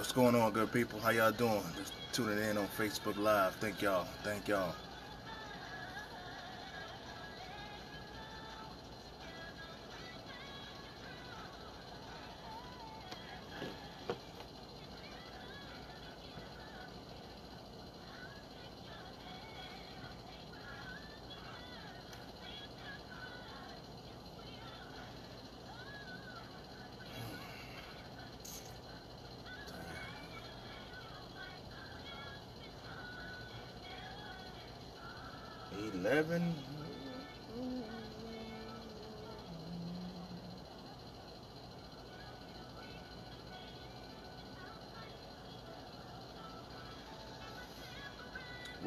What's going on, good people? How y'all doing? Just tuning in on Facebook Live. Thank y'all. Thank y'all.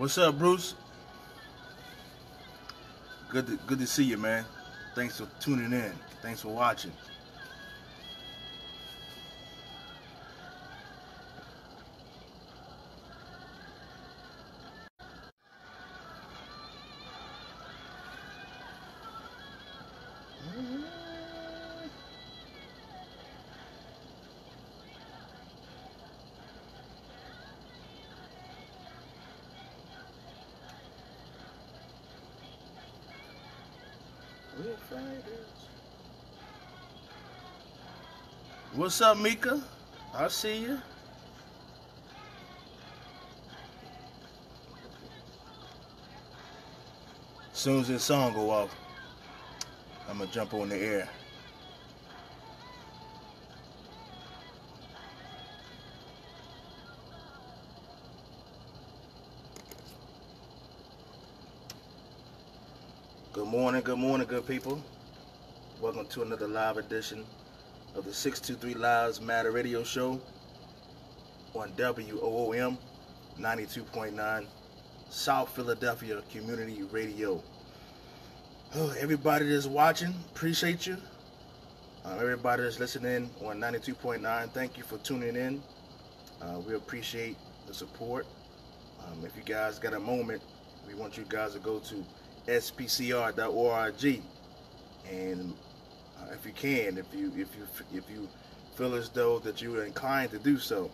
What's up, Bruce? Good to, good to see you, man. Thanks for tuning in. Thanks for watching. What's up, Mika? I see you. As Soon as this song go off, I'm gonna jump on the air. Good morning, good morning, good people. Welcome to another live edition of the 623 Lives Matter radio show on WOOM 92.9 South Philadelphia Community Radio. Oh, everybody that's watching, appreciate you. Uh, everybody that's listening on 92.9, thank you for tuning in. Uh, we appreciate the support. Um, if you guys got a moment, we want you guys to go to spcr.org and if you can if you if you if you feel as though that you are inclined to do so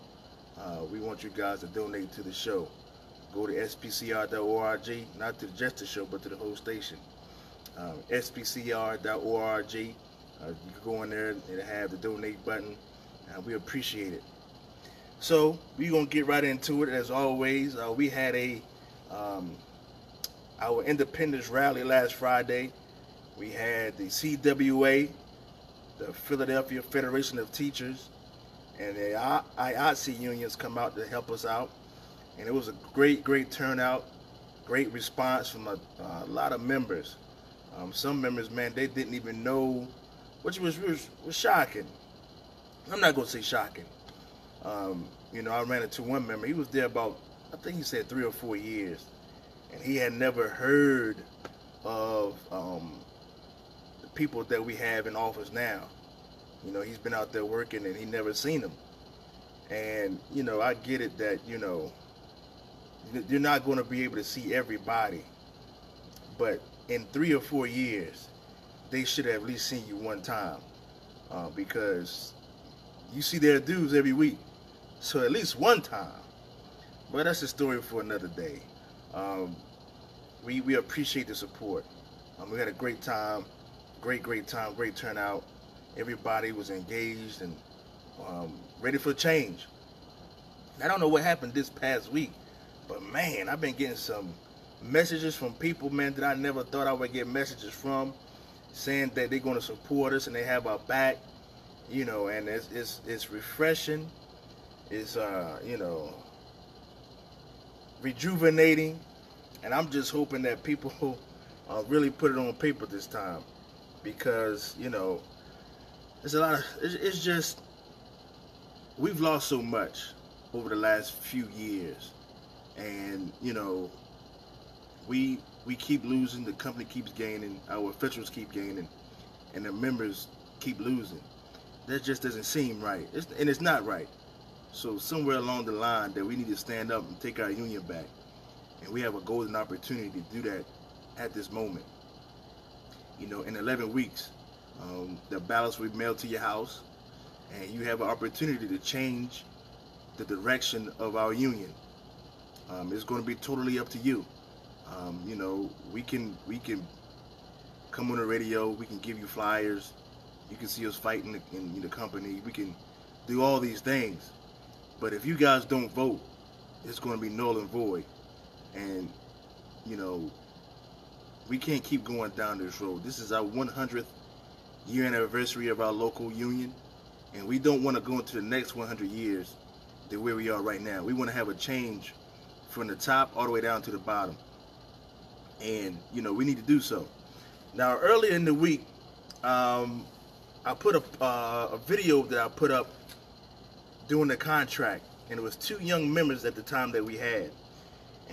uh, we want you guys to donate to the show. Go to spcr.org not to just the show but to the whole station. Um, spcr.org uh, you can go in there and have the donate button. Uh, we appreciate it. So we're gonna get right into it. As always uh, we had a um, our independence rally last Friday. We had the CWA, the Philadelphia Federation of Teachers, and the IATSE unions come out to help us out. And it was a great, great turnout, great response from a, a lot of members. Um, some members, man, they didn't even know, which was, was, was shocking. I'm not going to say shocking. Um, you know, I ran into one member. He was there about, I think he said three or four years and he had never heard of um, people that we have in office now. You know, he's been out there working and he never seen them. And you know, I get it that you know you're not going to be able to see everybody, but in three or four years, they should have at least seen you one time, uh, because you see their dudes every week, so at least one time. But that's a story for another day. Um, we, we appreciate the support. Um, we had a great time, great, great time, great turnout. Everybody was engaged and um, ready for change. I don't know what happened this past week, but man, I've been getting some messages from people, man, that I never thought I would get messages from, saying that they're going to support us and they have our back, you know, and it's it's, it's refreshing. It's uh, you know, rejuvenating, and I'm just hoping that people uh, really put it on paper this time, because you know, there's a lot of it's, it's just we've lost so much over the last few years, and you know, we we keep losing, the company keeps gaining, our officials keep gaining, and the members keep losing. That just doesn't seem right, it's, and it's not right. So somewhere along the line that we need to stand up and take our union back. And we have a golden opportunity to do that at this moment. You know, in 11 weeks, um, the ballots will be mailed to your house and you have an opportunity to change the direction of our union. Um, it's going to be totally up to you. Um, you know, we can we can come on the radio. We can give you flyers. You can see us fighting in, in the company. We can do all these things. But if you guys don't vote, it's going to be null and void. And you know, we can't keep going down this road. This is our 100th year anniversary of our local union, and we don't want to go into the next 100 years the way we are right now. We want to have a change from the top all the way down to the bottom. And, you know, we need to do so. Now, earlier in the week, um, I put a, uh, a video that I put up doing the contract, and it was two young members at the time that we had.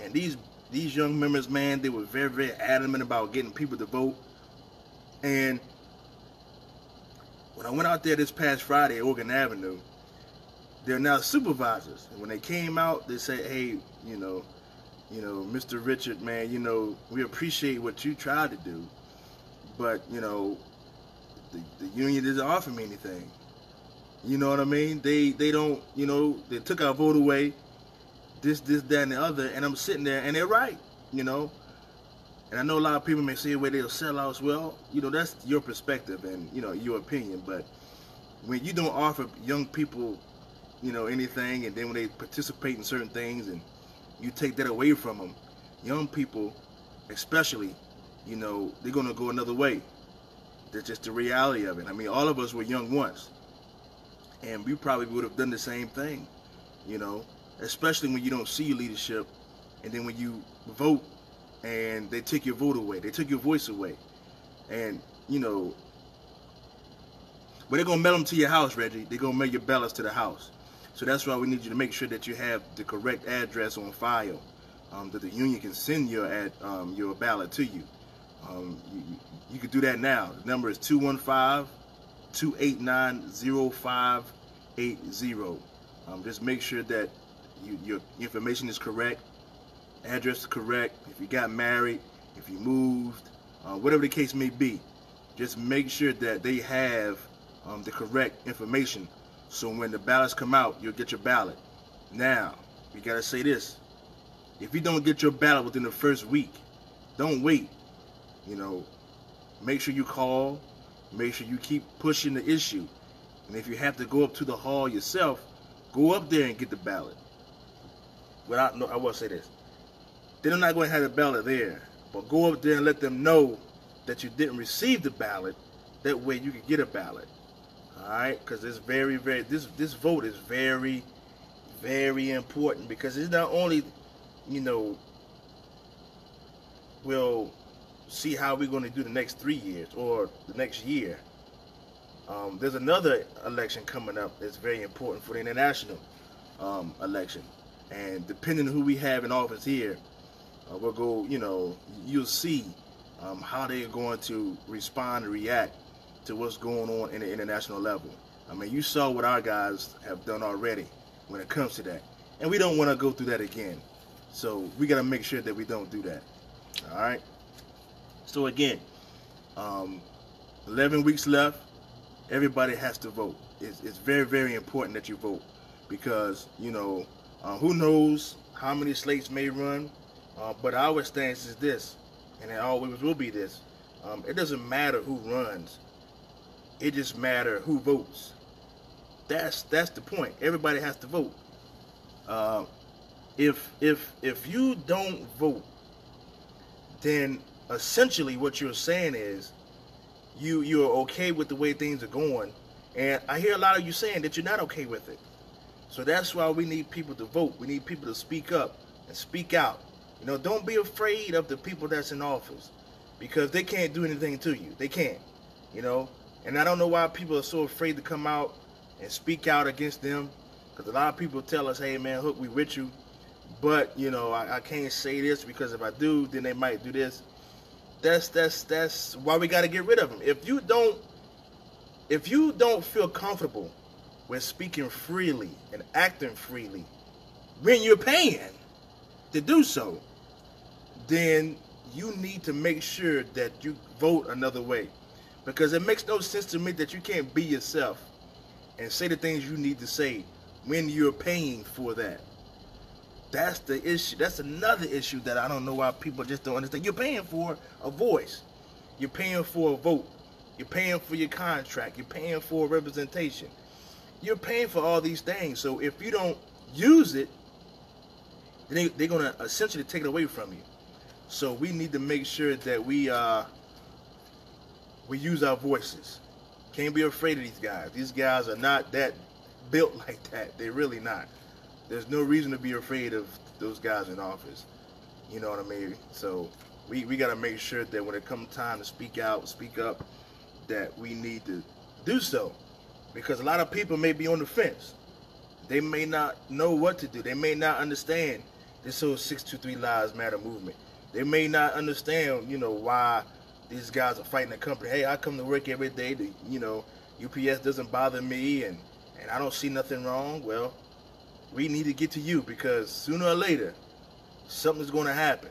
And these these young members, man, they were very, very adamant about getting people to vote. And when I went out there this past Friday at Oregon Avenue, they're now supervisors. And when they came out, they said, hey, you know, you know, Mr. Richard, man, you know, we appreciate what you tried to do, but you know, the, the union doesn't offer me anything. You know what I mean? They they don't, you know, they took our vote away this, this, that, and the other, and I'm sitting there, and they're right, you know. And I know a lot of people may say where they'll sell out. as Well, you know, that's your perspective and you know your opinion. But when you don't offer young people, you know, anything, and then when they participate in certain things, and you take that away from them, young people, especially, you know, they're gonna go another way. That's just the reality of it. I mean, all of us were young once, and we probably would have done the same thing, you know especially when you don't see your leadership, and then when you vote and they take your vote away, they took your voice away, and you know, but they're gonna mail them to your house, Reggie. They're gonna mail your ballots to the house. So that's why we need you to make sure that you have the correct address on file, um, that the union can send your ad, um, your ballot to you. Um, you. You can do that now. The number is 215-289-0580. Um, just make sure that you, your information is correct, address is correct, if you got married, if you moved, uh, whatever the case may be, just make sure that they have um, the correct information. So when the ballots come out, you'll get your ballot. Now, we gotta say this. If you don't get your ballot within the first week, don't wait. You know, make sure you call, make sure you keep pushing the issue. And if you have to go up to the hall yourself, go up there and get the ballot without no, I will say this. They're not going to have the ballot there, but go up there and let them know that you didn't receive the ballot. That way you can get a ballot. All right, because it's very, very this this vote is very, very important because it's not only, you know, we'll see how we're going to do the next three years or the next year. Um, there's another election coming up that's very important for the international um, election. And depending on who we have in office here, uh, we'll go, you know, you'll see um, how they're going to respond and react to what's going on in the international level. I mean, you saw what our guys have done already when it comes to that. And we don't want to go through that again. So we got to make sure that we don't do that. All right. So again, um, 11 weeks left. Everybody has to vote. It's, it's very, very important that you vote because, you know, uh, who knows how many slates may run, uh, but our stance is this, and it always will be this. Um, it doesn't matter who runs. It just matter who votes. That's that's the point. Everybody has to vote. Uh, if if if you don't vote, then essentially what you're saying is you you're okay with the way things are going, and I hear a lot of you saying that you're not okay with it. So that's why we need people to vote. We need people to speak up and speak out. You know, don't be afraid of the people that's in office because they can't do anything to you. They can't. You know, and I don't know why people are so afraid to come out and speak out against them because a lot of people tell us, hey man, Hook, we with you. But, you know, I, I can't say this because if I do, then they might do this. That's that's that's why we got to get rid of them. If you don't if you don't feel comfortable when speaking freely and acting freely, when you're paying to do so, then you need to make sure that you vote another way. Because it makes no sense to me that you can't be yourself and say the things you need to say when you're paying for that. That's the issue. That's another issue that I don't know why people just don't understand. You're paying for a voice. You're paying for a vote. You're paying for your contract. You're paying for representation. You're paying for all these things. So if you don't use it, they, they're going to essentially take it away from you. So we need to make sure that we uh, we use our voices. Can't be afraid of these guys. These guys are not that built like that. They're really not. There's no reason to be afraid of those guys in office. You know what I mean? So we, we got to make sure that when it comes time to speak out, speak up, that we need to do so. Because a lot of people may be on the fence. They may not know what to do. They may not understand this whole 623 Lives Matter movement. They may not understand, you know, why these guys are fighting the company. Hey, I come to work every day. To, you know, UPS doesn't bother me, and and I don't see nothing wrong. Well, we need to get to you because sooner or later, something's going to happen.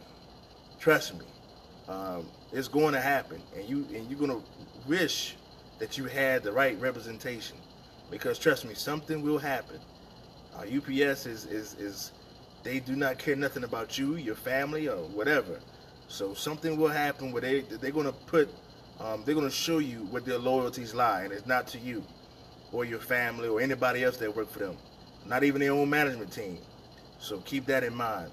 Trust me, um, it's going to happen, and you and you're going to wish that you had the right representation because trust me, something will happen. Uh, UPS is is is they do not care nothing about you, your family, or whatever. So something will happen where they they're gonna put um, they're gonna show you where their loyalties lie, and it's not to you or your family or anybody else that work for them, not even their own management team. So keep that in mind.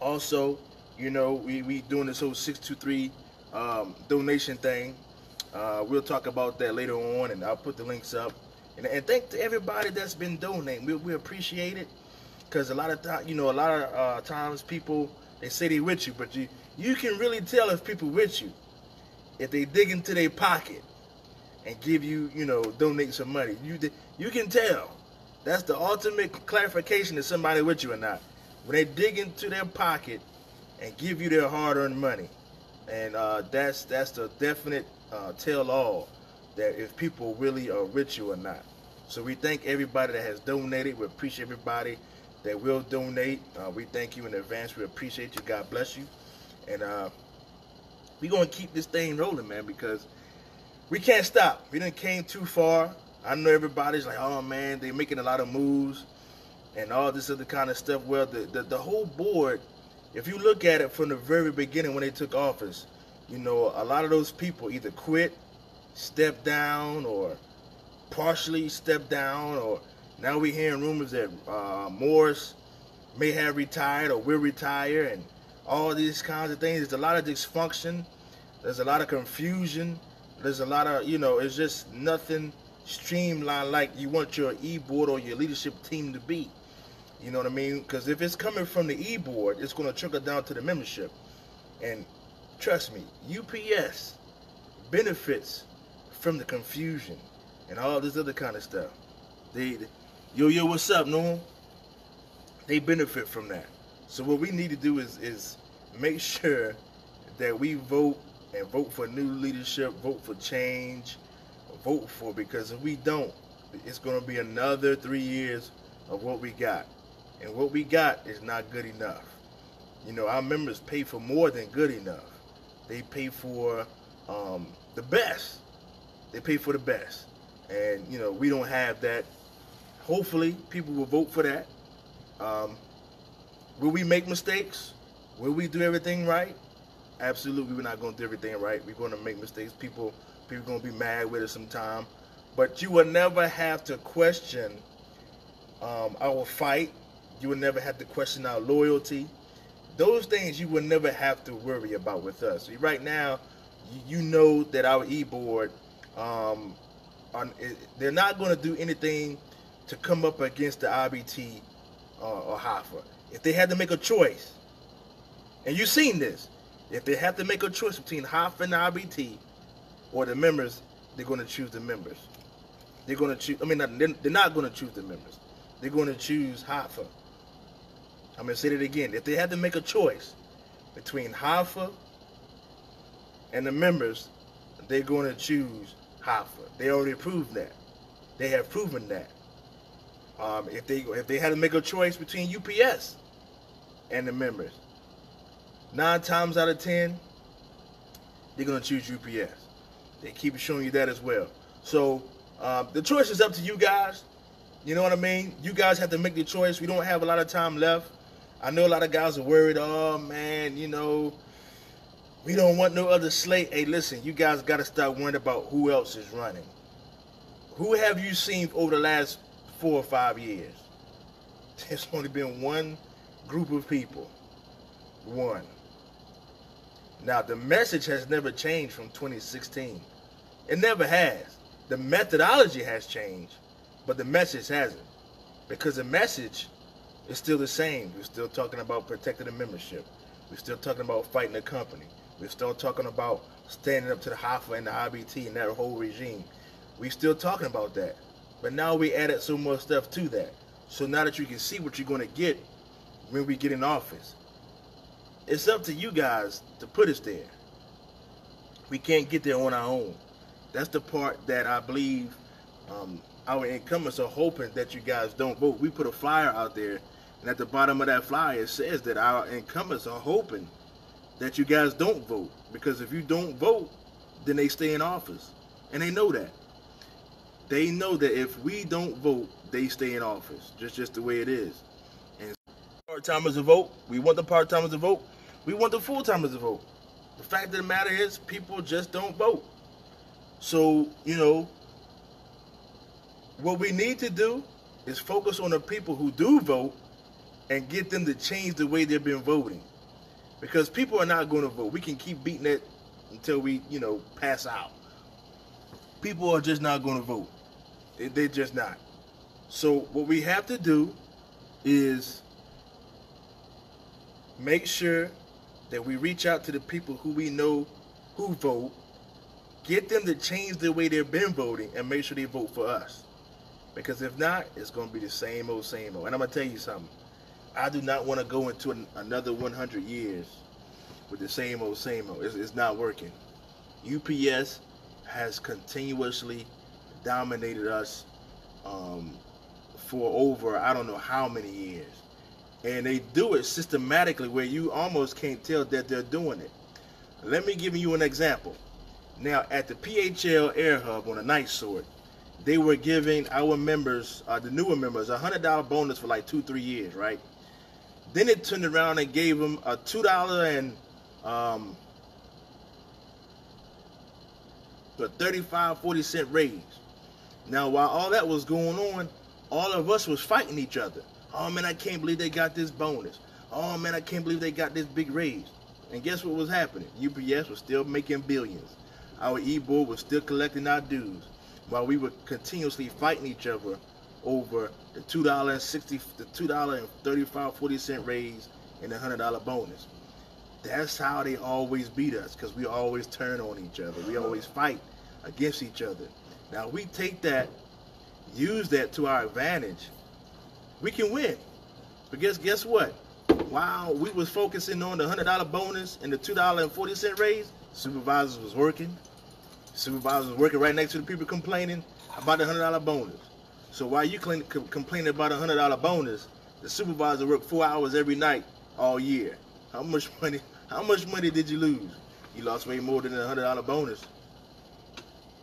Also, you know we we doing this whole six two three um, donation thing. Uh, we'll talk about that later on, and I'll put the links up. And, and thank to everybody that's been donating. We, we appreciate it because a lot of you know, a lot of uh, times people they say they with you, but you you can really tell if people with you if they dig into their pocket and give you, you know, donate some money. You you can tell. That's the ultimate clarification that somebody with you or not. When they dig into their pocket and give you their hard-earned money, and uh, that's that's the definite uh, tell all that if people really are with you or not. So we thank everybody that has donated. We appreciate everybody that will donate. Uh, we thank you in advance. We appreciate you. God bless you. And uh, we're going to keep this thing rolling, man, because we can't stop. We didn't came too far. I know everybody's like, oh, man, they're making a lot of moves and all this other kind of stuff. Well, the, the, the whole board, if you look at it from the very beginning when they took office, you know, a lot of those people either quit, step down, or partially step down, or now we're hearing rumors that uh, Morris may have retired or will retire, and all these kinds of things. There's a lot of dysfunction. There's a lot of confusion. There's a lot of, you know, it's just nothing streamlined like you want your e-board or your leadership team to be. You know what I mean? Because if it's coming from the e-board, it's going to trickle down to the membership. And trust me, UPS benefits from the confusion and all this other kind of stuff. They yo yo what's up no they benefit from that. So what we need to do is is make sure that we vote and vote for new leadership vote for change vote for because if we don't it's going to be another three years of what we got. And what we got is not good enough. You know our members pay for more than good enough they pay for um, the best they pay for the best and you know we don't have that hopefully people will vote for that. Um, will we make mistakes? Will we do everything right? Absolutely, we're not going to do everything right. We're going to make mistakes. People, people going to be mad with us sometime. But you will never have to question um, our fight. You will never have to question our loyalty. Those things you will never have to worry about with us. Right now, you know that our e-board, um, they're not going to do anything to come up against the IBT uh, or Hoffa. If they had to make a choice, and you've seen this, if they have to make a choice between Hoffa and the IBT or the members, they're going to choose the members. They're going to choose, I mean, they're not going to choose the members. They're going to choose Hoffa. I'm going to say it again. If they had to make a choice between Hoffa and the members, they're going to choose Hoffa. They already proved that. They have proven that. Um, if they if they had to make a choice between UPS and the members, nine times out of ten, they're gonna choose UPS. They keep showing you that as well. So um, the choice is up to you guys. You know what I mean? You guys have to make the choice. We don't have a lot of time left. I know a lot of guys are worried. Oh man, you know, we don't want no other slate. Hey, listen, you guys got to start worrying about who else is running. Who have you seen over the last four or five years? There's only been one group of people. One. Now, the message has never changed from 2016. It never has. The methodology has changed, but the message hasn't. Because the message is still the same. We're still talking about protecting the membership. We're still talking about fighting the company. We're still talking about standing up to the Hoffa and the IBT and that whole regime. We're still talking about that. But now we added so much stuff to that. So now that you can see what you're going to get when we get in office, it's up to you guys to put us there. We can't get there on our own. That's the part that I believe um, our incumbents are hoping that you guys don't vote. We put a flyer out there, and at the bottom of that flyer it says that our incumbents are hoping that you guys don't vote. Because if you don't vote, then they stay in office. And they know that. They know that if we don't vote, they stay in office. Just just the way it is. And part timers to vote. We want the part timers to vote. We want the full timers to vote. The fact of the matter is people just don't vote. So, you know, what we need to do is focus on the people who do vote and get them to change the way they've been voting. Because people are not going to vote. We can keep beating it until we, you know, pass out. People are just not going to vote. They, are just not. So what we have to do is make sure that we reach out to the people who we know who vote, get them to change the way they've been voting, and make sure they vote for us. Because if not, it's going to be the same old, same old. And I'm going to tell you something. I do not want to go into an, another 100 years with the same old, same old. It's, it's not working. UPS has continuously dominated us um, for over I don't know how many years. And they do it systematically where you almost can't tell that they're doing it. Let me give you an example. Now, at the PHL Air Hub on the Night Sort, they were giving our members, uh, the newer members, a hundred dollar bonus for like two, three years, right? Then it turned around and gave them a two dollar and um, a 35, 40 cent raise. Now, while all that was going on, all of us was fighting each other. Oh man, I can't believe they got this bonus. Oh man, I can't believe they got this big raise. And guess what was happening? UPS was still making billions. Our e-board was still collecting our dues while we were continuously fighting each other over the two dollar sixty, the two dollar and thirty-five forty cent raise and the hundred dollar bonus. That's how they always beat us because we always turn on each other. We always fight against each other. Now we take that, use that to our advantage, we can win. But guess guess what? While we was focusing on the hundred dollar bonus and the two dollar and forty cent raise, supervisors was working. Supervisors was working right next to the people complaining about the hundred dollar bonus. So while you complaining about a hundred dollar bonus, the supervisor worked four hours every night all year. How much money? How much money did you lose? You lost way more than a hundred dollar bonus.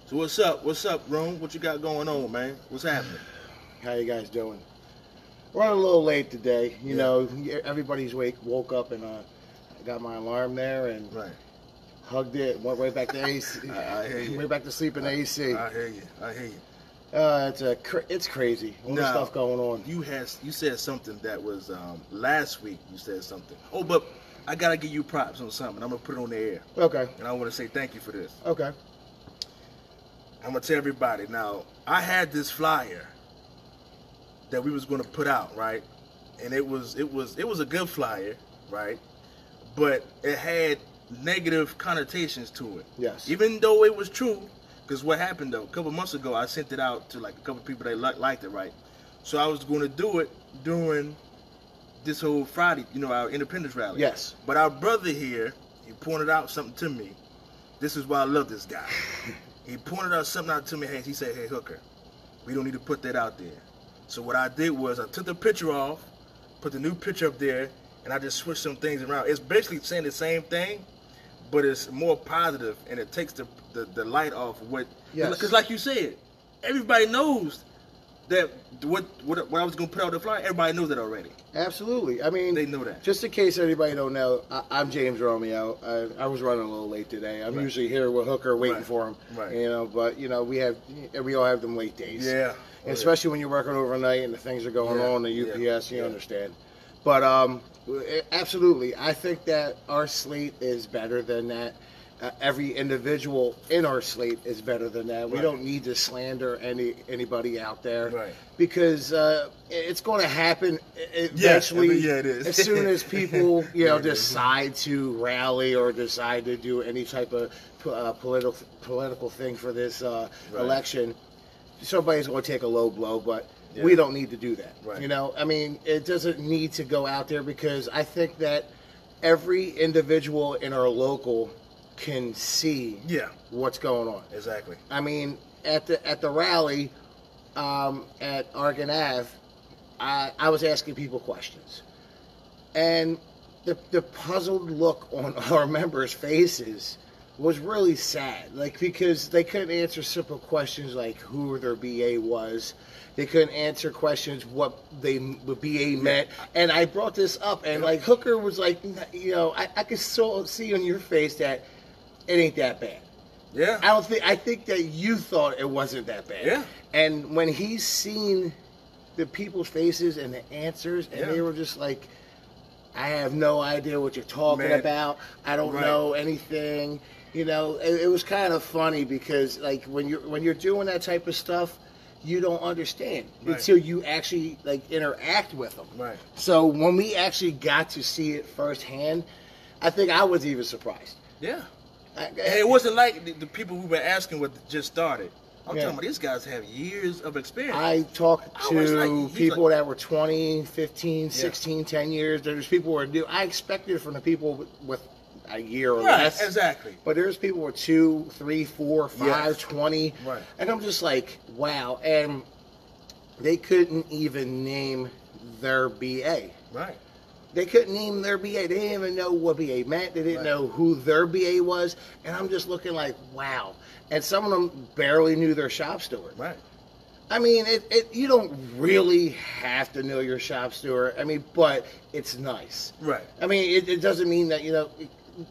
So what's up? What's up, Rome? What you got going on, man? What's happening? How you guys doing? Running a little late today. You yeah. know, everybody's wake woke up and uh, got my alarm there and right. hugged it. Went right back to AC. I, I hear you. Went back to sleep in I, AC. I hear you. I hear you. Uh, it's a it's crazy. All now, stuff going on. You had you said something that was um, last week. You said something. Oh, but I gotta give you props on something. I'm gonna put it on the air. Okay. And I want to say thank you for this. Okay. I'm gonna tell everybody now. I had this flyer that we was gonna put out, right? And it was it was it was a good flyer, right? But it had negative connotations to it. Yes. Even though it was true, because what happened though, a couple months ago, I sent it out to like a couple people that li- liked it, right? So I was going to do it during this whole Friday, you know, our Independence rally. Yes. But our brother here, he pointed out something to me. This is why I love this guy. he pointed out something out to me. Hey, he said, "Hey, Hooker, we don't need to put that out there." So what I did was I took the picture off, put the new picture up there, and I just switched some things around. It's basically saying the same thing, but it's more positive, and it takes the the, the light off what. Yes. Because like you said, everybody knows that what what, what I was gonna put out the flyer, everybody knows that already. Absolutely. I mean, They know that. Just in case anybody don't know, I, I'm James Romeo. I, I was running a little late today. I'm Right. usually here with Hooker waiting Right. for him. Right. You know, but you know we have we all have them late days. Yeah. And especially when you're working overnight and the things are going Yeah, on the yeah, UPS, you yeah. understand. But um, absolutely, I think that our slate is better than that. Uh, every individual in our slate is better than that. We Right. don't need to slander any anybody out there Right. because uh, it's going to happen eventually. Yeah, it is. as soon as people, you know, Yeah, it is. decide to rally or decide to do any type of uh, political political thing for this uh, Right. election, somebody's going to take a low blow. But Yeah. we don't need to do that. Right. You know, I mean, it doesn't need to go out there because I think that every individual in our local can see Yeah. what's going on. Exactly. I mean, at the at the rally um, at Oregon Ave, I, I was asking people questions, and the the puzzled look on our members' faces was really sad. Like because they couldn't answer simple questions like who their BA was. They couldn't answer questions what they what BA meant. And I brought this up, and like Hooker was like, you know, I, I could so see on your face that it ain't that bad. Yeah. I don't think I think that you thought it wasn't that bad. Yeah. And when he's seen the people's faces and the answers, and Yeah. they were just like, "I have no idea what you're talking Man. about. I don't Right. know anything." You know, it, it was kind of funny because like when you're when you're doing that type of stuff, you don't understand Right. until you actually like interact with them. Right. So when we actually got to see it firsthand, I think I was even surprised. Yeah. I, And it wasn't like the, the people who were asking what just started. I'm Yeah. talking about these guys have years of experience. I talked I to like- people like- that were 20, 15, 16, 10 years. There's people who are new. I expected from the people with, with a year or right. less. Exactly. But there's people with two, three, four, five, Yes. 20. Right. And I'm just like, wow. And they couldn't even name their BA. Right. They couldn't name their BA. They didn't even know what BA meant. They didn't Right. know who their BA was. And I'm just looking like, wow. And some of them barely knew their shop steward. Right. I mean, it, it you don't really have to know your shop steward. I mean, but it's nice. Right. I mean, it, it doesn't mean that you know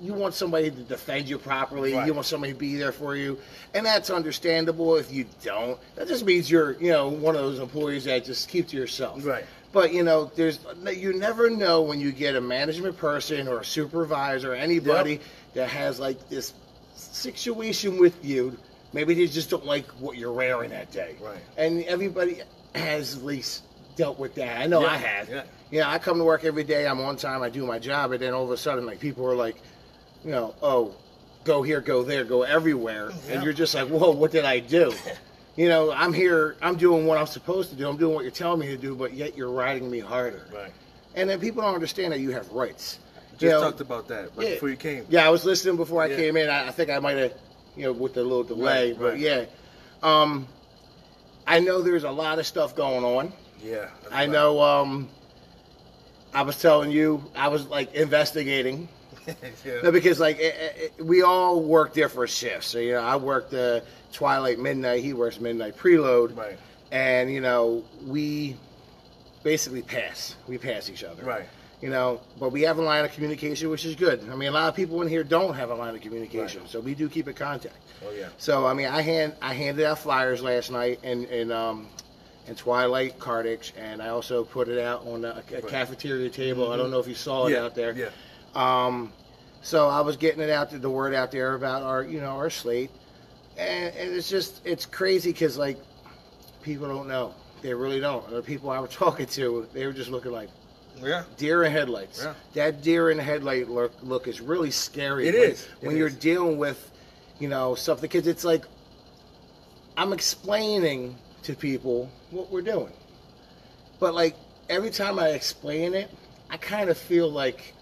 you want somebody to defend you properly. Right. You want somebody to be there for you, and that's understandable. If you don't, that just means you're you know one of those employees that just keep to yourself. Right. But you know, there's you never know when you get a management person or a supervisor or anybody that has like this situation with you. Maybe they just don't like what you're wearing that day. Right. And everybody has at least dealt with that. I know Yeah, I have. yeah. Yeah, I come to work every day. I'm on time. I do my job, and then all of a sudden, like people are like, you know, oh, go here, go there, go everywhere, Yeah. and you're just like, whoa, what did I do? you know, I'm here. I'm doing what I'm supposed to do. I'm doing what you're telling me to do, but yet you're riding me harder. Right. And then people don't understand that you have rights. Just You know, talked about that right yeah. before you came. yeah, I was listening before I Yeah. came in. I, I think I might have, you know, with a little delay, Right, but right. yeah. Um, I know there's a lot of stuff going on. Yeah. I know. Um, I was telling you, I was like investigating. yeah. No, because like it, it, we all work different shifts. So you know, I worked the twilight midnight. He works midnight preload, Right. and you know we basically pass. We pass each other. Right. You know, but we have a line of communication, which is good. I mean, a lot of people in here don't have a line of communication, Right. so we do keep in contact. Oh yeah. So I mean, I hand I handed out flyers last night in in um in Twilight Carthage, and I also put it out on a, a cafeteria table. I don't know if you saw it yeah. out there. Yeah. Um, so I was getting it out the word out there about our you know our slate, and, and it's just it's crazy because like people don't know. They really don't. The people I was talking to, they were just looking like Yeah. deer in headlights. Yeah. That deer in the headlight look, look is really scary. It when, is. It when you're dealing with, you know, something because it's like I'm explaining to people what we're doing, but like every time I explain it, I kind of feel like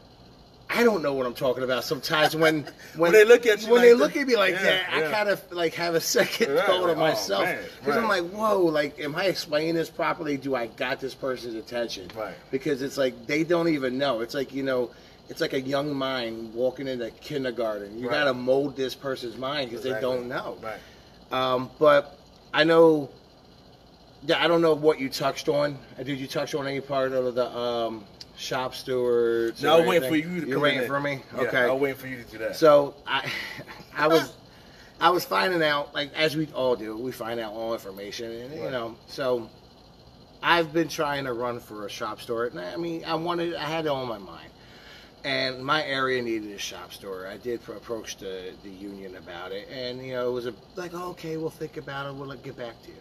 I don't know what I'm talking about. Sometimes when When they look at you when like they that- look at me like Yeah, that, I kind of like have a second Right, thought of myself oh, man, because I'm like, whoa, like, am I explaining this properly? Do I got this person's attention? Right. Because it's like they don't even know. It's like you know, it's like a young mind walking into kindergarten. You Right. got to mold this person's mind because Exactly. they don't know. Right. Um, but I know yeah, I don't know what you touched on. Did you touch on any part of the um, shop stewards? No, I or was waiting for you to You're waiting in. for me. Yeah, okay. I was waiting for you to do that. So I, I was, I was finding out like as we all do, we find out all information, and you know, so I've been trying to run for a shop store. And I mean, I wanted, I had it on my mind, and my area needed a shop store. I did approach the the union about it, and you know, it was a like, okay, we'll think about it. We'll get back to you.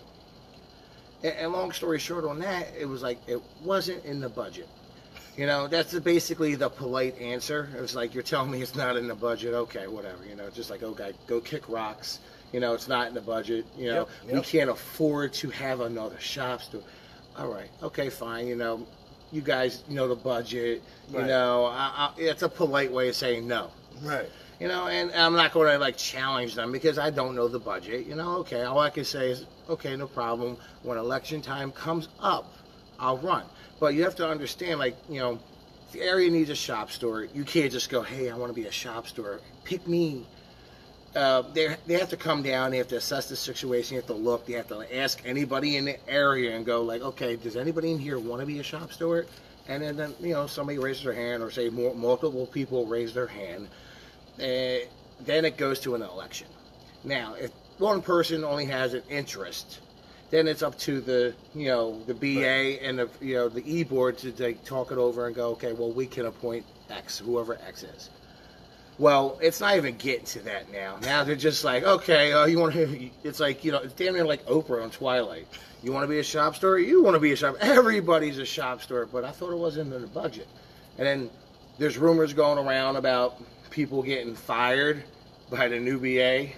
And, and long story short, on that, it was like it wasn't in the budget. You know, that's the- basically the polite answer. It was like, you're telling me it's not in the budget. Okay, whatever. You know, just like, oh, okay, go kick rocks. You know, it's not in the budget. You know, Yep, we can't afford to have another shop store. All right, okay, fine. You know, you guys know the budget. You know, I, I, it's a polite way of saying no. right. You know, and I'm not going to like challenge them because I don't know the budget. You know, okay, all I can say is, okay, no problem. When election time comes up, I'll run. But you have to understand, like, you know, if the area needs a shop store, you can't just go, hey, I want to be a shop store. Pick me. Uh, they they have to come down. They have to assess the situation. They have to look. They have to ask anybody in the area and go like, okay, does anybody in here want to be a shop store? And then, then you know somebody raises their hand, or say more, multiple people raise their hand. Uh, then it goes to an election. Now, if one person only has an interest, then it's up to the you know the BA and the you know the E board to like, talk it over and go, okay, well we can appoint X, whoever X is. Well, it's not even getting to that now. Now they're just like, okay, uh, you want to? It's like you know, it's damn near like Oprah on Twilight. You want to be a shop store? You want to be a shop? Everybody's a shop store, but I thought it wasn't in the budget. And then there's rumors going around about people getting fired by the new BA.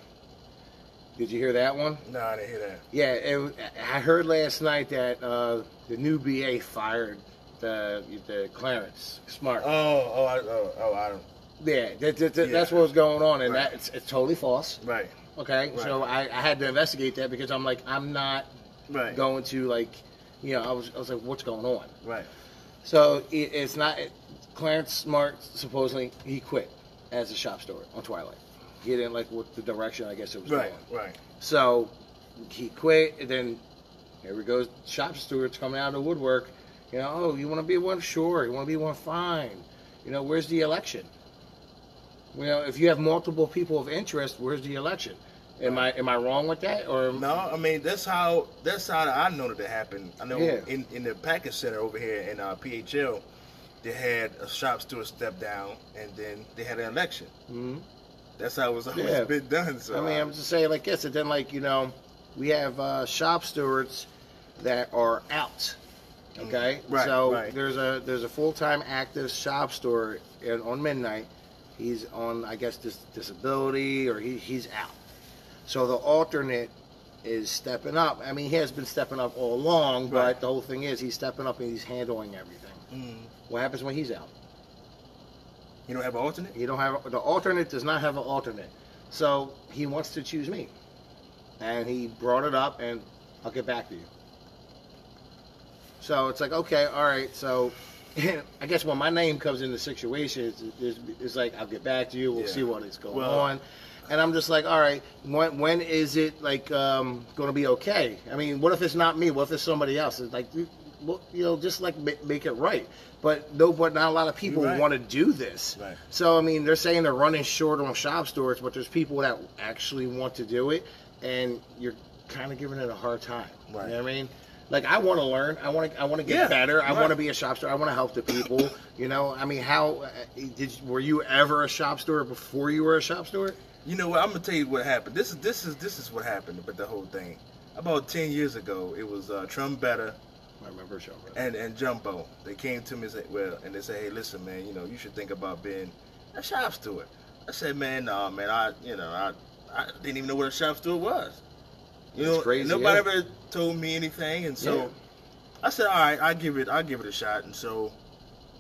Did you hear that one? No, I didn't hear that. Yeah, it, I heard last night that uh, the new BA fired the the Clarence Smart. Oh, oh, I, oh, oh, I don't. yeah, that, that, that- Yeah. that's what was going on, and Right. that it's, it's totally false. Right, Okay, Right. so I, I had to investigate that because I'm like I'm not right, going to like, you know, I was I was like, what's going on? right. So it, it's not Clarence Smart supposedly he quit as a shop steward on Twilight. He didn't like what the direction I guess it was Right, going. right. So he quit, and then here we go, shop stewards coming out of the woodwork. You know, oh, you want to be one? Sure. You want to be one? Fine. You know, where's the election? You know, if you have multiple people of interest, where's the election? Am I am I wrong with that? Or No, I mean that's how that's how I know that it happened. I know Yeah. in, in the package center over here in uh, PHL, they had a shop steward step down, and then they had an election. Mhm. That's how it was always Yeah. been done. So I mean, I'm just saying like this, and then like you know, we have uh, shop stewards that are out. Okay, right, so right. there's a there's a full time active shop steward in, on midnight. He's on I guess dis- disability or he, he's out. So the alternate is stepping up. I mean, he has been stepping up all along, but the whole thing is he's stepping up and he's handling everything. mm, What happens when he's out? You don't have an alternate. You don't have the alternate does not have an alternate. So he wants to choose me. And he brought it up and I'll get back to you. So it's like, okay, all right, so I guess when my name comes in the situation, it's, it's, it's like I'll get back to you. We'll Yeah. see what is going Well- on, and I'm just like, all right, when when is it like um, going to be okay? I mean, what if it's not me? What if it's somebody else? It's like, you well, you know, just like make it right. But no, but not a lot of people right. want to do this. Right. So I mean, they're saying they're running short on shop stores, but there's people that actually want to do it, and you're kind of giving it a hard time. Right. You know what I mean? Like I want to learn. I want to. I want to get Yeah, better. I right. want to be a shop store. I want to help the people. you know. I mean, how uh, did? Were you ever a shop store before you were a shop store? You know what? I'm gonna tell you what happened. This is this is this is what happened But the whole thing. About ten years ago, it was uh, Trumpetta I remember and and Jumbo. They came to me and said, well, and they said, hey, listen, man, you know, you should think about being a shop steward. I said, man, no, man, I, you know, I, I didn't even know what a shop steward was. You That's know, crazy, nobody yeah. ever told me anything, and so Yeah. I said, all right, I give it, I give it a shot, and so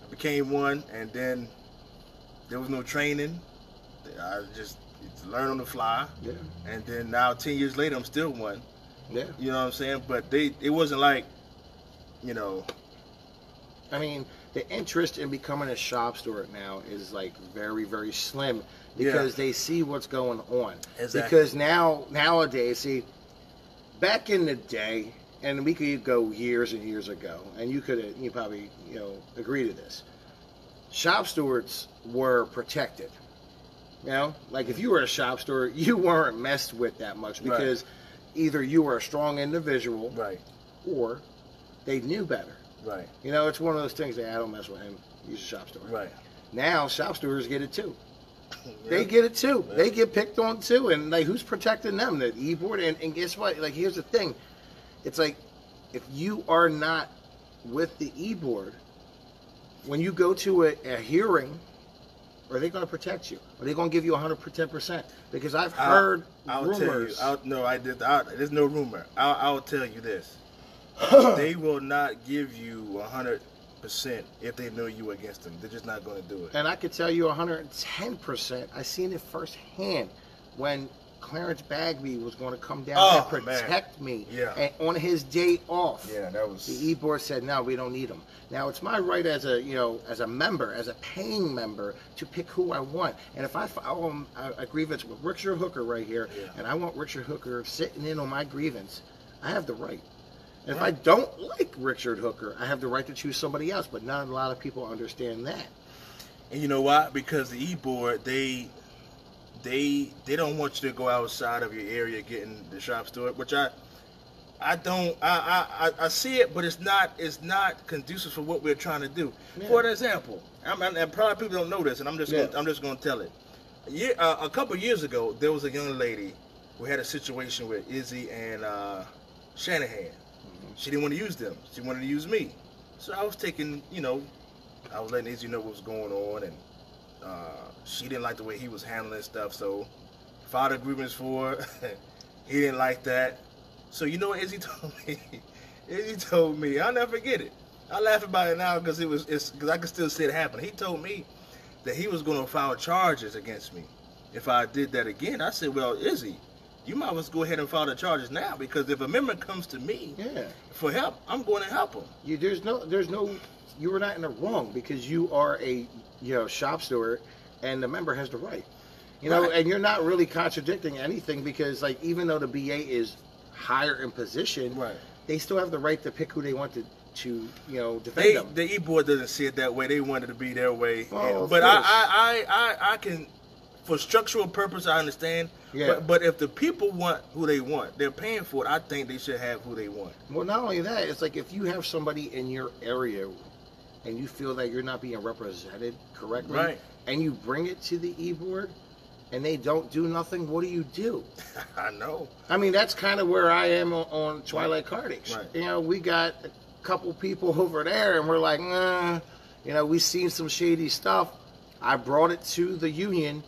I became one, and then there was no training. I just learned on the fly, Yeah. and then now ten years later, I'm still one. Yeah. You know what I'm saying? But they, it wasn't like, you know, I mean, the interest in becoming a shop steward now is like very, very slim because they see what's going on. Exactly. Because now, nowadays, see, back in the day, and we could go years and years ago, and you could you probably you know agree to this. Shop stewards were protected. You know, like if you were a shop steward, you weren't messed with that much Right. because either you were a strong individual Right. or they knew better. Right. You know, it's one of those things that I don't mess with him. He's a shop steward. Right. Now shop stewards get it too. They get it too. They get picked on too. And like, who's protecting them? The e board. And, and guess what? Like, here's the thing. It's like, if you are not with the e board, when you go to a, a hearing, are they going to protect you? Are they going to give you 110 percent? Because I've heard I'll- I'll rumors. tell you. I'll, no, I did. I, there's no rumor. I'll, I'll tell you this. they will not give you hundred percent if they know you against them. They're just not going to do it. And I could tell you 110%. I seen it firsthand when Clarence Bagby was going to come down Oh, and man. protect me. Yeah. And on his day off. Yeah, that was. The E board said, no, we don't need him." Now it's my right as a, you know, as a member, as a paying member, to pick who I want. And if I file um, a, a grievance with Richard Hooker right here, Yeah. and I want Richard Hooker sitting in on my grievance, I have the right. And if I don't like Richard Hooker, I have the right to choose somebody else. But not a lot of people understand that. And you know why? Because the e-board, they they they don't want you to go outside of your area getting the shop steward, which I I don't I, I I- I see it, but it's not it's not conducive for what we're trying to do. Yeah. For example, I'm, I'm- and probably people don't know this, and I'm just Yeah. gonna, I'm just going to tell it. A, year, uh, a couple years ago, there was a young lady who had a situation with Izzy and uh, Shanahan. She didn't want to use them. She wanted to use me. So I was taking, you know, I was letting Izzy know what was going on, and uh, she didn't like the way he was handling stuff. So filed a grievance for he didn't like that. So you know what Izzy told me? Izzy told me, I'll never forget it. I laugh about it now because it was it's because I can still see it happen. He told me that he was going to file charges against me if I did that again. I said, well, Izzy, you might as well go ahead and file the charges now because if a member comes to me Yeah. for help, I'm going to help them. You, there's no, there's no, you were not in the wrong because you are a, you know, shop steward, and the member has the right. You know, Right. and you're not really contradicting anything because, like, even though the BA is higher in position, Right. they still have the right to pick who they want to, to you know, defend They, them. the e board doesn't see it that way. They wanted to be their way. Well, And- but I. I, I, I, I can, for structural purpose, I understand. Yeah. But, but if the people want who they want, they're paying for it. I think they should have who they want. Well, not only that, it's like if you have somebody in your area and you feel that you're not being represented correctly, Right. and you bring it to the e board and they don't do nothing, what do you do? I know. I mean, that's kind of where I am on, on Twilight Carnage. Right. You know, we got a couple people over there, and we're like, nah, you know, we've seen some shady stuff. I brought it to the union,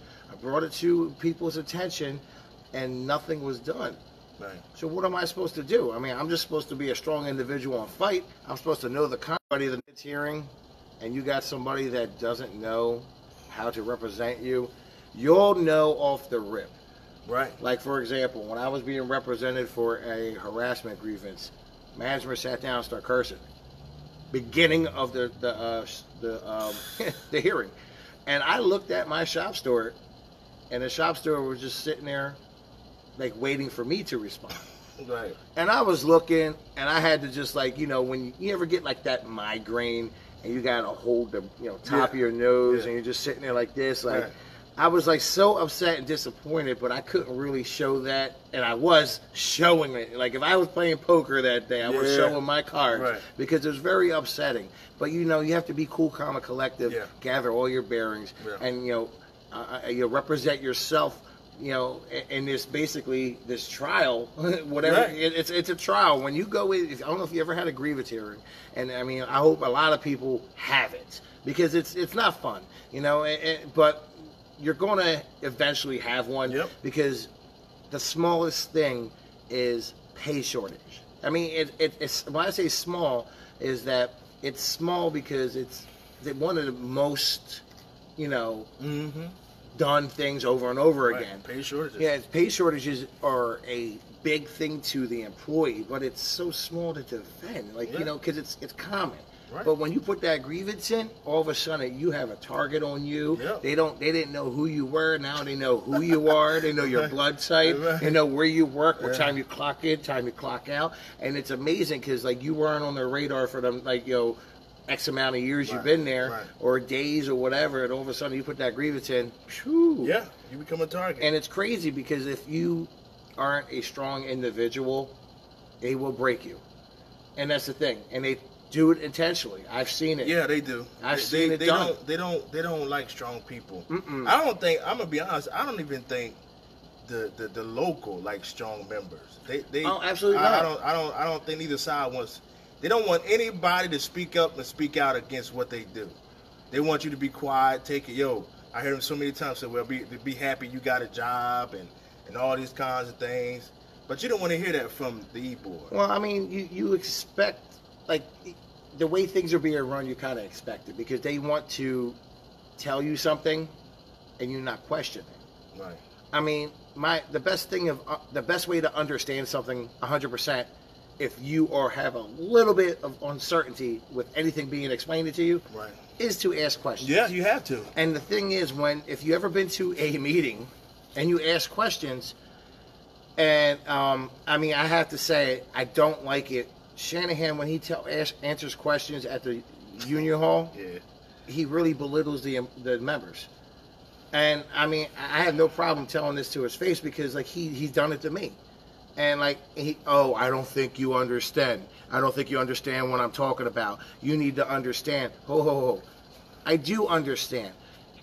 brought it to people's attention, and nothing was done. Right. So what am I supposed to do? I mean, I'm just supposed to be a strong individual and fight. I'm supposed to know the somebody that's hearing, and you got somebody that doesn't know how to represent you. You'll know off the rip. Right. Like for example, when I was being represented for a harassment grievance, management sat down and started cursing. Beginning of the the uh, the um, the hearing, and I looked at my shop steward, and the shop steward was just sitting there, like waiting for me to respond. Right. And I was looking, and I had to just like you know when you, you ever get like that migraine, and you gotta hold the you know top Yeah. of your nose, Yeah. and you're just sitting there like this, like. Right. I was like so upset and disappointed, but I couldn't really show that, and I was showing it. Like if I was playing poker that day, I was showing my cards Right. because it was very upsetting. But you know, you have to be cool, calm, and collective. Yeah. Gather all your bearings, Yeah. and you know, uh, you represent yourself. You know, in, in this basically this trial, whatever Right. it, it's it's a trial. When you go in, I don't know if you ever had a grievance hearing, and I mean, I hope a lot of people have it because it's it's not fun, you know. and- and- but you're going to eventually have one Yep. because the smallest thing is pay shortage. I mean, it, it, it's when I say small, is that it's small because it's one of the most, you know, Mm-hmm. Done things over and over again. Pay shortages. Yeah, pay shortages are a big thing to the employee, but it's so small to defend. Like Yeah. you know, because it's it's common. Right. But when you put that grievance in, all of a sudden you have a target on you. Yep. They don't. They didn't know who you were. Now they know who you are. They know your blood type. Right. They know where you work, what Yeah. time you clock in, time you clock out, and it's amazing because like you weren't on their radar for them like you know. X amount of years you've been there, right. or days, or whatever, and all of a sudden you put that grievance in. Phew. Yeah, you become a target. And it's crazy because if you aren't a strong individual, they will break you. And that's the thing. And they do it intentionally. I've seen it. yeah, they do. I've they, seen they, it they done. don't. They don't. They don't like strong people. Mm-mm. I don't think. I'm gonna be honest. I don't even think the the, the local like strong members. They they. Oh, absolutely I, not. I don't. I don't. I don't think either side wants. They don't want anybody to speak up and speak out against what they do. They want you to be quiet. Take it. Yo, I hear them so many times say, "Well, be be happy you got a job and and all these kinds of things." But you don't want to hear that from the e board. Well, I mean, you, you expect, like, the way things are being run, you kind of expect it because they want to tell you something and you're not questioning. Right. I mean, my the best thing of uh, the best way to understand something 100% if you or have a little bit of uncertainty with anything being explained to you Right. is to ask questions. Yeah, you have to. And the thing is, when if you ever been to a meeting and you ask questions, and um, I mean, I have to say, I don't like it. Shanahan, when he tell ask, answers questions at the union hall, Yeah. he really belittles the the members. And I mean, I have no problem telling this to his face because like he he's done it to me. And like he, oh, I don't think you understand. I don't think you understand what I'm talking about. You need to understand. Ho ho ho. I do understand.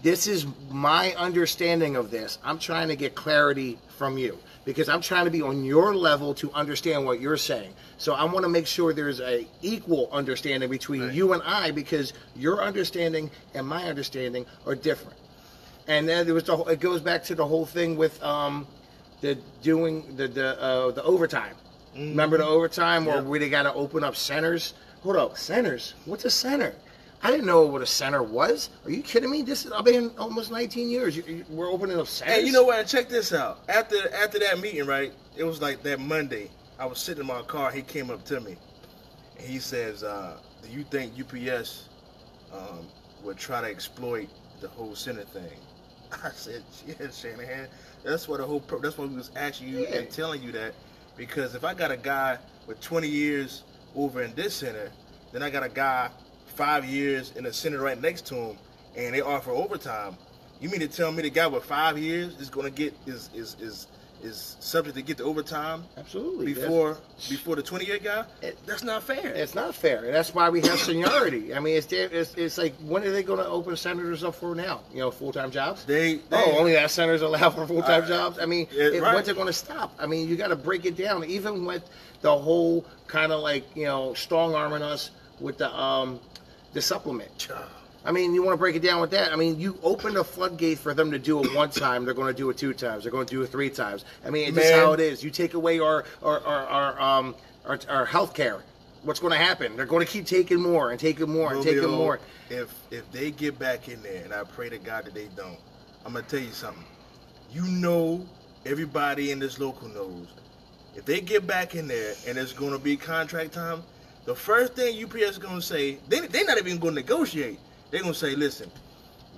This is my understanding of this. I'm trying to get clarity from you because I'm trying to be on your level to understand what you're saying. So I want to make sure there's a equal understanding between Right. you and I because your understanding and my understanding are different. And then there was the whole, it goes back to the whole thing with um, the doing the the uh, the overtime. Remember the overtime where, Yeah. where they got to open up centers? Hold up, centers? What's a center? I didn't know what a center was. Are you kidding me? This is I've been almost 19 years. You, you, we're opening up centers. Hey, you know what? Check this out. After after that meeting, right? It was like that Monday. I was sitting in my car. He came up to me, and he says, uh, "Do you think UPS um, would try to exploit the whole center thing?" I said, "Yeah, Shanahan. That's what the whole. Pro- that's what we was asking you Yeah. and telling you that because if I got a guy with 20 years over in this center, then I got a guy five years in the center right next to him, and they offer overtime. You mean to tell me the guy with five years is going to get is is is is subject to get the overtime Absolutely. before before the 20 year guy? It- That's not fair. It's not fair, and that's why we have seniority. I mean, it's it's, it's like when are they going to open senators up for now? You know, full time jobs. they, they Oh, only that centers allow for full time Uh, jobs. I mean, yeah, it, right. when's it going to stop? I mean, you got to break it down. Even with the whole kind of like you know strong arming us with the um the supplement. I mean, you want to break it down with that. I mean, you open the floodgate for them to do it one time, they're going to do it two times, they're going to do it three times. I mean, it's just how it is. You take away our our our, our um our, our health care. What's going to happen? They're going to keep taking more and taking more and taking more. If if they get back in there, and I pray to God that they don't, I'm gonna tell you something. You know, everybody in this local knows. If they get back in there and it's gonna be contract time, the first thing UPS is gonna say, they they're not even gonna negotiate. They're gonna say, listen,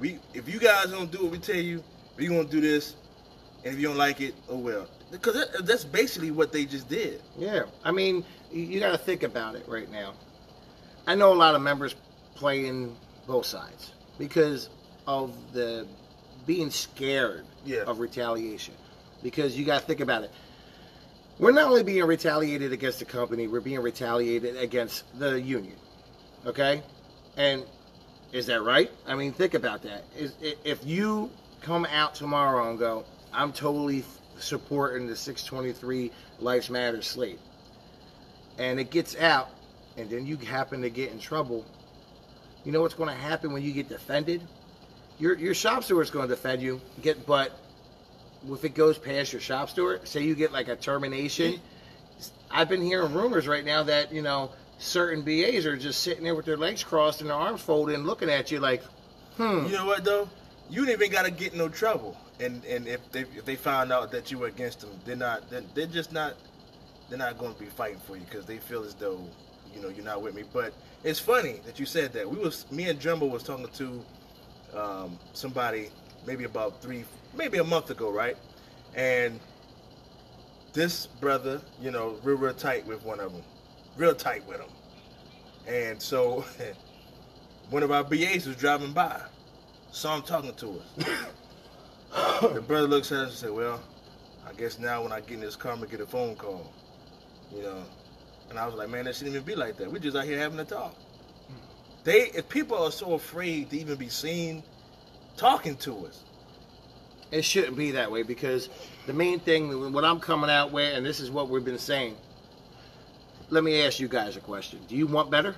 we if you guys don't do what we tell you, we gonna do this, and if you don't like it, oh well. Because that, that's basically what they just did. Yeah, I mean, you, got to think about it right now. I know a lot of members playing both sides because of the being scared Yeah. of retaliation. Because you got to think about it. We're not only being retaliated against the company, we're being retaliated against the union. Okay? And is that right? I mean, think about that. Is if you come out tomorrow and go, I'm totally supporting the 623 Lives Matter slate, and it gets out, and then you happen to get in trouble, you know what's going to happen when you get defended? Your your shop steward's going to defend you. Get but if it goes past your shop steward, say you get like a termination. Mm. I've been hearing rumors right now that you know certain BAs are just sitting there with their legs crossed and their arms folded and looking at you like, hmm. You know what though? You didn't even gotta get in no trouble. And and if they if they found out that you were against them, they're not they're, they're just not they're not going to be fighting for you because they feel as though you know you're not with me. But it's funny that you said that. We was me and Jumbo was talking to um, somebody maybe about three, maybe a month ago, right? And this brother, you know, real real tight with one of them, real tight with him. And so one of our BAs was driving by, saw him talking to us. the brother looks at us and said, "Well, I guess now when I get in this car, I'm gonna get a phone call." You know, and I was like, "Man, that shouldn't even be like that. We're just out here having a talk." They, if people are so afraid to even be seen talking to us, It shouldn't be that way because the main thing, what I'm coming out with, and this is what we've been saying. Let me ask you guys a question. Do you want better?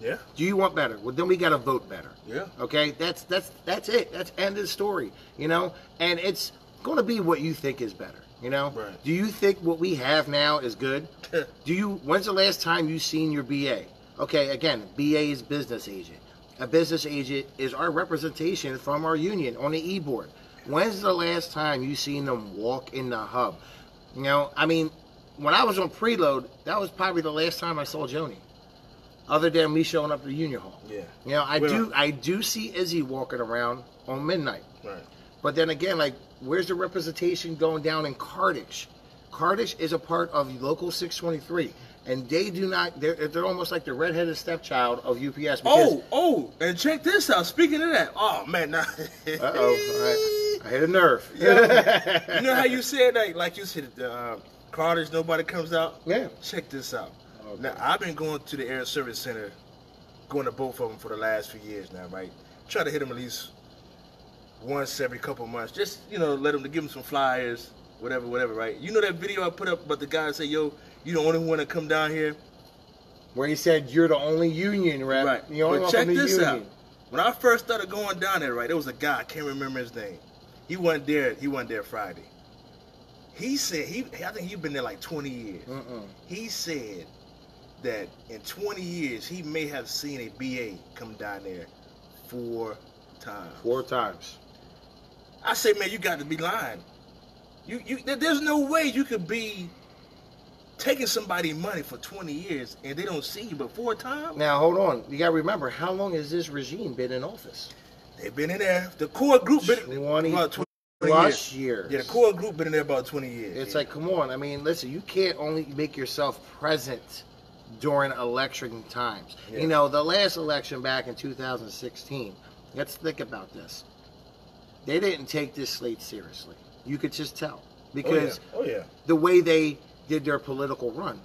yeah, Do you want better? Well, then we got to vote better. yeah, Okay, that's that's that's it. That's end of the story. You know, and it's going to be what you think is better. You know, Right. do you think what we have now is good? Do you? When's the last time you seen your BA? Okay, again, BA is business agent. A business agent is our representation from our union on the e board. When's the last time you seen them walk in the hub? You know, I mean, when I was on preload, that was probably the last time I saw Joni, other than me showing up to the union hall. yeah, You know, I do I do see Izzy walking around on midnight. right. But then again, like, where's the representation going down in Cardiff? Cardiff is a part of Local 623, and they do not. They're they're almost like the redheaded stepchild of UPS. Because, Oh, oh, and check this out. Speaking of that, oh man, now, uh oh, I hit a nerve. you know how you said that, like you said, uh, Carter's nobody comes out. Yeah. Check this out. Okay. Now I've been going to the Air Service Center, going to both of them for the last few years now, right? Try to hit them at least once every couple months, just you know, let them to give them some flyers, whatever, whatever, right? You know that video I put up about the guy that say, "Yo, you the only one to come down here." Where he said you're the only union rep. Right. The only but one check from the this union. out. When I first started going down there, right, there was a guy, I can't remember his name. He wasn't there, he wasn't there Friday. He said he I think he'd been there like 20 years. He said that in 20 years he may have seen a BA come down there four times. Four times. I say, man, you got to be lying. You you there's no way you could be taking somebody money for 20 years and they don't see you but four times. Now hold on. You got to remember how long has this regime been in office? They've been in there. The core group been 20 about 20 Plus years. years. Yeah, the core group been in there about 20 years. It's yeah. like, come on. I mean, listen, you can't only make yourself present during election times. Yeah. You know, the last election back in 2016, let's think about this. They didn't take this slate seriously. You could just tell. Because oh yeah, oh yeah. the way they did their political run.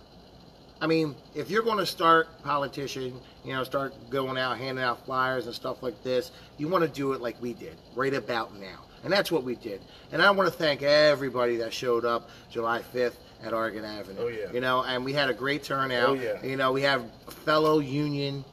I mean, if you're going to start politician, you know, start going out handing out flyers and stuff like this, you want to do it like we did, right about now. And that's what we did. And I want to thank everybody that showed up July 5th at Oregon Avenue. Oh, yeah. You know, and we had a great turnout. Oh, yeah. You know, we have fellow union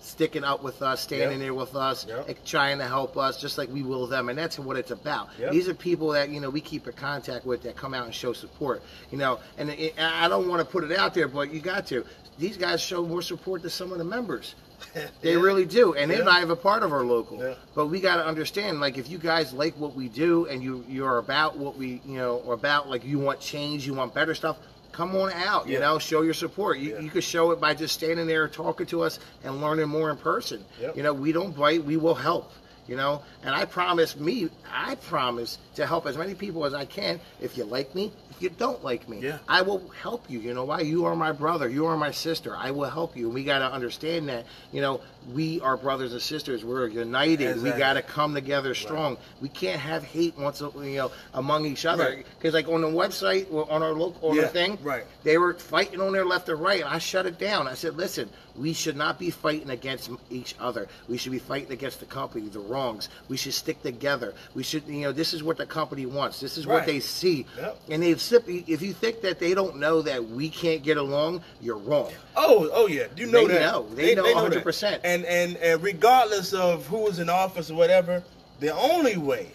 sticking up with us, standing Yep. there with us, Yep. trying to help us, just like we will them. And that's what it's about. Yep. These are people that you know we keep in contact with that come out and show support. You know, and it, I don't want to put it out there, but you got to. These guys show more support to some of the members. They Yeah. really do, and Yeah. they're not even part of our local. Yeah. But we got to understand, like, if you guys like what we do and you you're about what we you know about, like you want change, you want better stuff. Come on out, you know, show your support. You, Yeah. you could show it by just standing there talking to us and learning more in person. You know, we don't bite, we will help. You know, and I promise me, I promise to help as many people as I can. If you like me, if you don't like me, Yeah. I will help you. You know why? You are my brother. You are my sister. I will help you. We got to understand that. You know, we are brothers and sisters. We're united. We got to come together strong. We can't have hate once you know among each other. Right. Because like on the website, or on our local on Yeah, thing, right. they were fighting on their left or right. And I shut it down. I said, listen, we should not be fighting against each other. We should be fighting against the company, the wrongs. We should stick together. We should, you know, this is what the company wants. This is what they see. Yep. And they've sip- if you think that they don't know that we can't get along, you're wrong. Oh, oh yeah. You know They that. know. They know that. 100%. And, and and regardless of who is in office or whatever, the only way,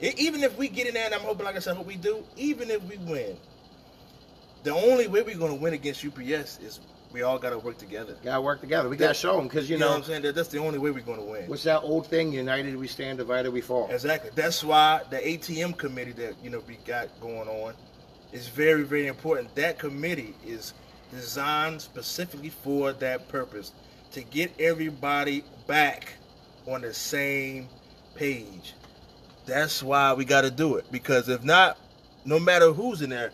even if we get in there, and I'm hoping, like I said, I hope we do. Even if we win, the only way we're going to win against UPS is we all got to work together. Gotta work together. We gotta show them because you, You know, know, what I'm saying? That, that's the only way we're going to win. what's that old thing? United we stand, divided we fall. Exactly. That's why the ATM committee that you know we got going on is very, very important. That committee is designed specifically for that purpose to get everybody back on the same page. That's why we got to do it because if not, no matter who's in there,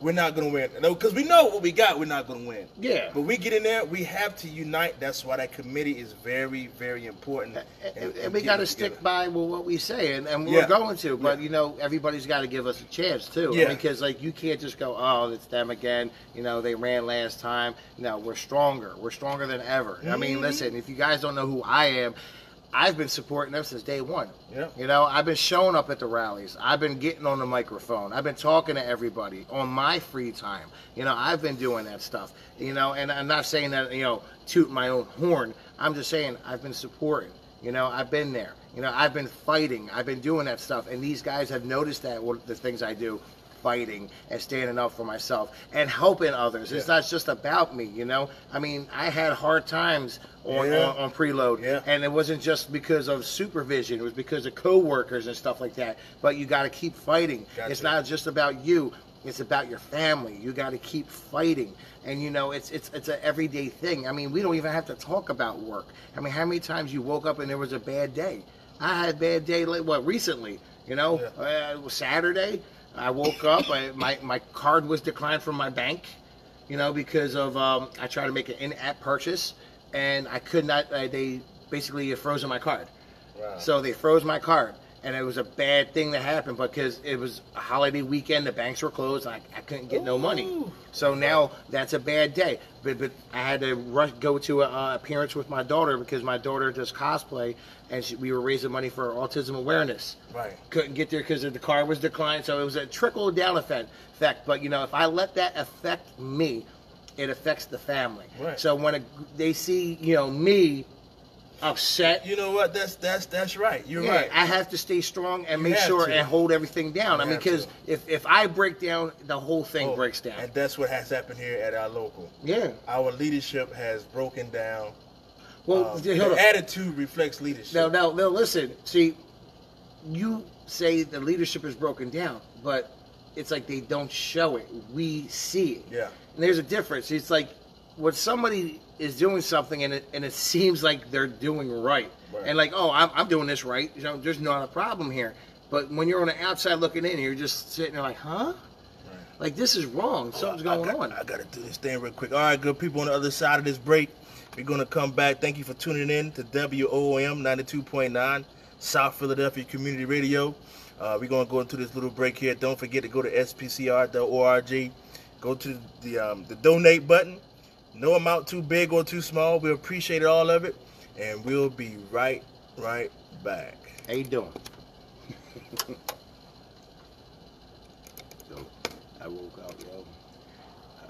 we're not going to win. No, because we know what we got, we're not going to win. Yeah. But we get in there, we have to unite. That's why that committee is very, very important. And, in- and we got to stick by well, what we say, and, and Yeah. we're going to. But Yeah. you know, everybody's got to give us a chance too. Yeah. Because like you can't just go, oh, it's them again. You know, they ran last time. No, we're stronger. We're stronger than ever. I mean, Mhm. listen, if you guys don't know who I am. I've been supporting them since day one. Yeah. You know, I've been showing up at the rallies. I've been getting on the microphone. I've been talking to everybody on my free time. You know, I've been doing that stuff. You know, and I'm not saying that, you know, toot my own horn. I'm just saying I've been supporting. You know, I've been there. You know, I've been fighting. I've been doing that stuff. And these guys have noticed that, what the things I do fighting and standing up for myself and helping others. It's not just about me, you know. I mean, I had hard times on, Yeah. on, on preload, Yeah. and it wasn't just because of supervision; it was because of coworkers and stuff like that. But you got to keep fighting. Gotcha. It's not just about you; it's about your family. You got to keep fighting, and you know, it's it's it's an everyday thing. I mean, we don't even have to talk about work. I mean, how many times you woke up and there was a bad day? I had a bad day. Like what recently? You know, Yeah. uh, Saturday. I woke up. I, my my card was declined from my bank you know, because of um, I tried to make an in-app purchase and I could not. Uh, they basically frozen my card, Wow. so they froze my card, and it was a bad thing that happened because it was a holiday weekend. The banks were closed. I, I couldn't get no money, so now that's a bad day. But but I had to rush go to a uh, appearance with my daughter because my daughter does cosplay, and she, we were raising money for autism awareness right. couldn't get there because the car was declined. So it was a trickle down effect. Effect, but you know, if I let that affect me, it affects the family. Right. So when a, they see you know me upset, You know what? That's that's that's right. You're yeah, right. I have to stay strong and You make sure to. and hold everything down. You I mean, because if if I break down, the whole thing Oh, breaks down. And that's what has happened here at our local. yeah. Our leadership has broken down. Well, Um, the attitude reflects leadership. No, no, no. Listen, see, you say the leadership is broken down, but it's like they don't show it. We see it. Yeah. And there's a difference. It's like when somebody is doing something and it and it seems like they're doing right, Right. and like, oh, I'm, I'm doing this right. You know, there's not a problem here. But when you're on the outside looking in, you're just sitting there like, huh? Like this is wrong. Something's Oh, I going got- on. I gotta do this thing real quick. All right, good people on the other side of this break. We're gonna come back. Thank you for tuning in to WOM 92.9 South Philadelphia Community Radio. Uh, we're gonna go into this little break here. Don't forget to go to spcr.org. Go to the um, the donate button. No amount too big or too small. We appreciate all of it, and we'll be right right back. How you doing? so, I woke up, yo.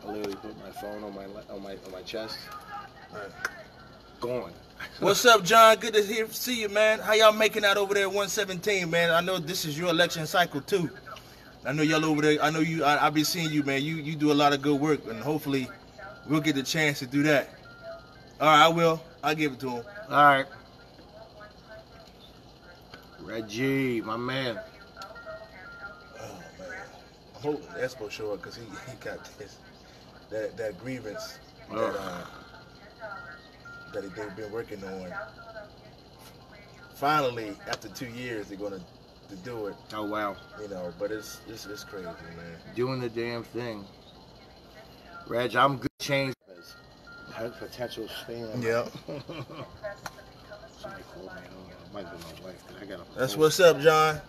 I literally put my phone on my on my on my chest. All right. Gone. What's up, John? Good to hear, see you, man. How y'all making out over there at 117, man? I know this is your election cycle too. I know y'all over there. I know you. I, I be seeing you, man. You you do a lot of good work, and hopefully, we'll get the chance to do that. All right, I will. I'll give it to him. All right. Reggie, my man. Oh man, I hope Espo show up because he, he got this that that grievance that uh, that they've been working on. Finally, after two years, they're gonna to do it. Oh wow, You know, but it's it's, it's crazy, man. doing the damn thing. Reg, I'm good change. Potential spam. Yeah. Somebody called me. I don't know. It might be my wife. 'cause I got a That's what's up, John.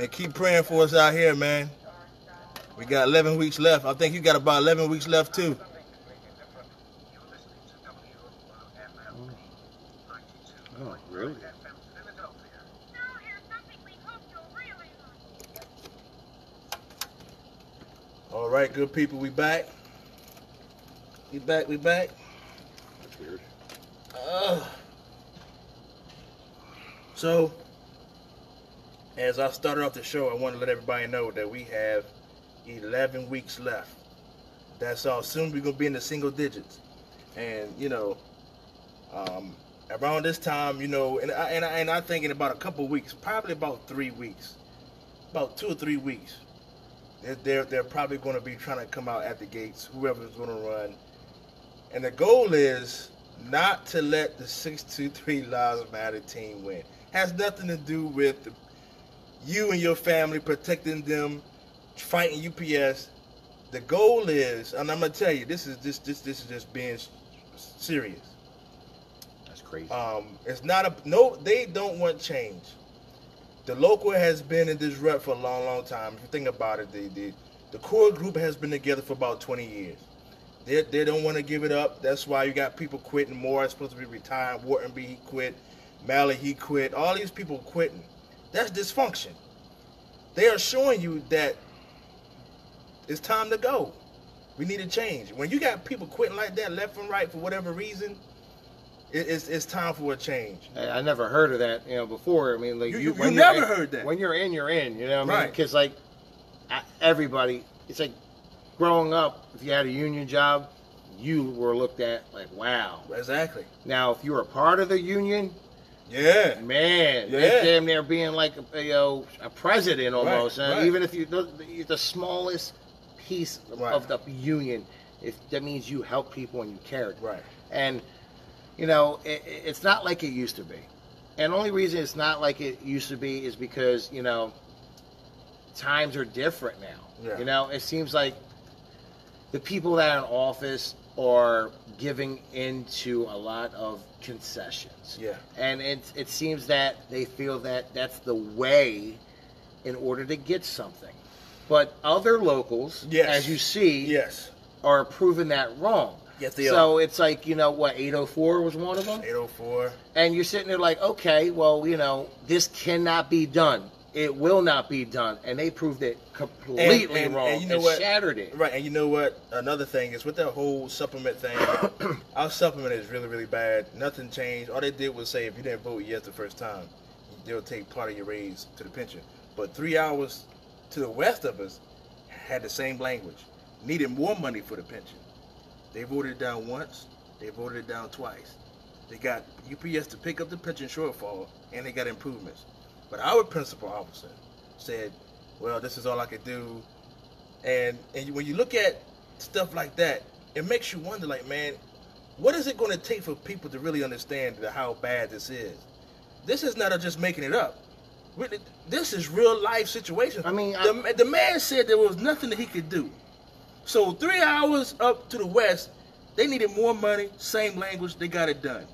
And keep praying for us out here, man. We got 11 weeks left. I think you got about 11 weeks left too. Oh, really? All right, good people, we back. We back. We back. That's weird. Uh, so, as I started off the show, I want to let everybody know that we have 11 weeks left. That's all. Soon we're gonna be in the single digits, and you know, um, around this time, you know, and I and I, and I think in about a couple weeks, probably about three weeks, about two or three weeks, They're, they're, they're probably going to be trying to come out at the gates, whoever's going to run. And the goal is not to let the 623 Lives Matter team win. Has nothing to do with the, you and your family protecting them, fighting UPS. The goal is, and I'm gonna tell you, this is this this this is just being serious. That's crazy. Um, it's not a no. They don't want change. The local has been in this rut for a long, long time. If you think about it, the the, the core group has been together for about 20 years. They, they don't want to give it up. That's why you got people quitting. Moore is supposed to be retiring. Whartonby he quit. Malley he quit. All these people quitting. That's dysfunction. They are showing you that it's time to go. We need a change. When you got people quitting like that, left and right for whatever reason, it, it's it's time for a change. I, I never heard of that, you know, before. I mean, like You- you, you- when you you're never in- heard that. When you're in, you're in. You know what I mean? Right. Because like I- everybody, it's like growing up. If you had a union job, you were looked at like, wow. Exactly. Now, if you were a part of the union, Yeah. man, Yeah. it's damn near being like a, you know, a president almost. Right, right. Even if you the, the smallest piece Right. of the union, if that means you help people and you cared. Right. And you know, it, it's not like it used to be. And the only reason it's not like it used to be is because you know times are different now. Yeah. You know, it seems like the people that are in office are giving into a lot of concessions. Yeah. And it, it seems that they feel that that's the way in order to get something. But other locals, Yes. as you see, Yes. are proving that wrong. Yes, they so it's like, you know, what, 804 was one of them? 804. And you're sitting there like, okay, well, you know, this cannot be done. It will not be done. And they proved it completely and- wrong. and you know and what? shattered it. Right, and you know what? Another thing is with that whole supplement thing, our supplement is really, really bad. Nothing changed. All they did was say if you didn't vote yes the first time, they'll take part of your raise to the pension. But three hours to the west of us had the same language. Needed more money for the pension. They voted it down once. They voted it down twice. They got UPS to pick up the pension shortfall, and they got improvements. But our principal officer said, "Well, this is all I could do." And and when you look at stuff like that, it makes you wonder, like, man, what is it going to take for people to really understand how bad this is? This is not just making it up. This is real life situation. I mean, the, the man said there was nothing that he could do. So three hours up to the west, they needed more money, same language, they got it done.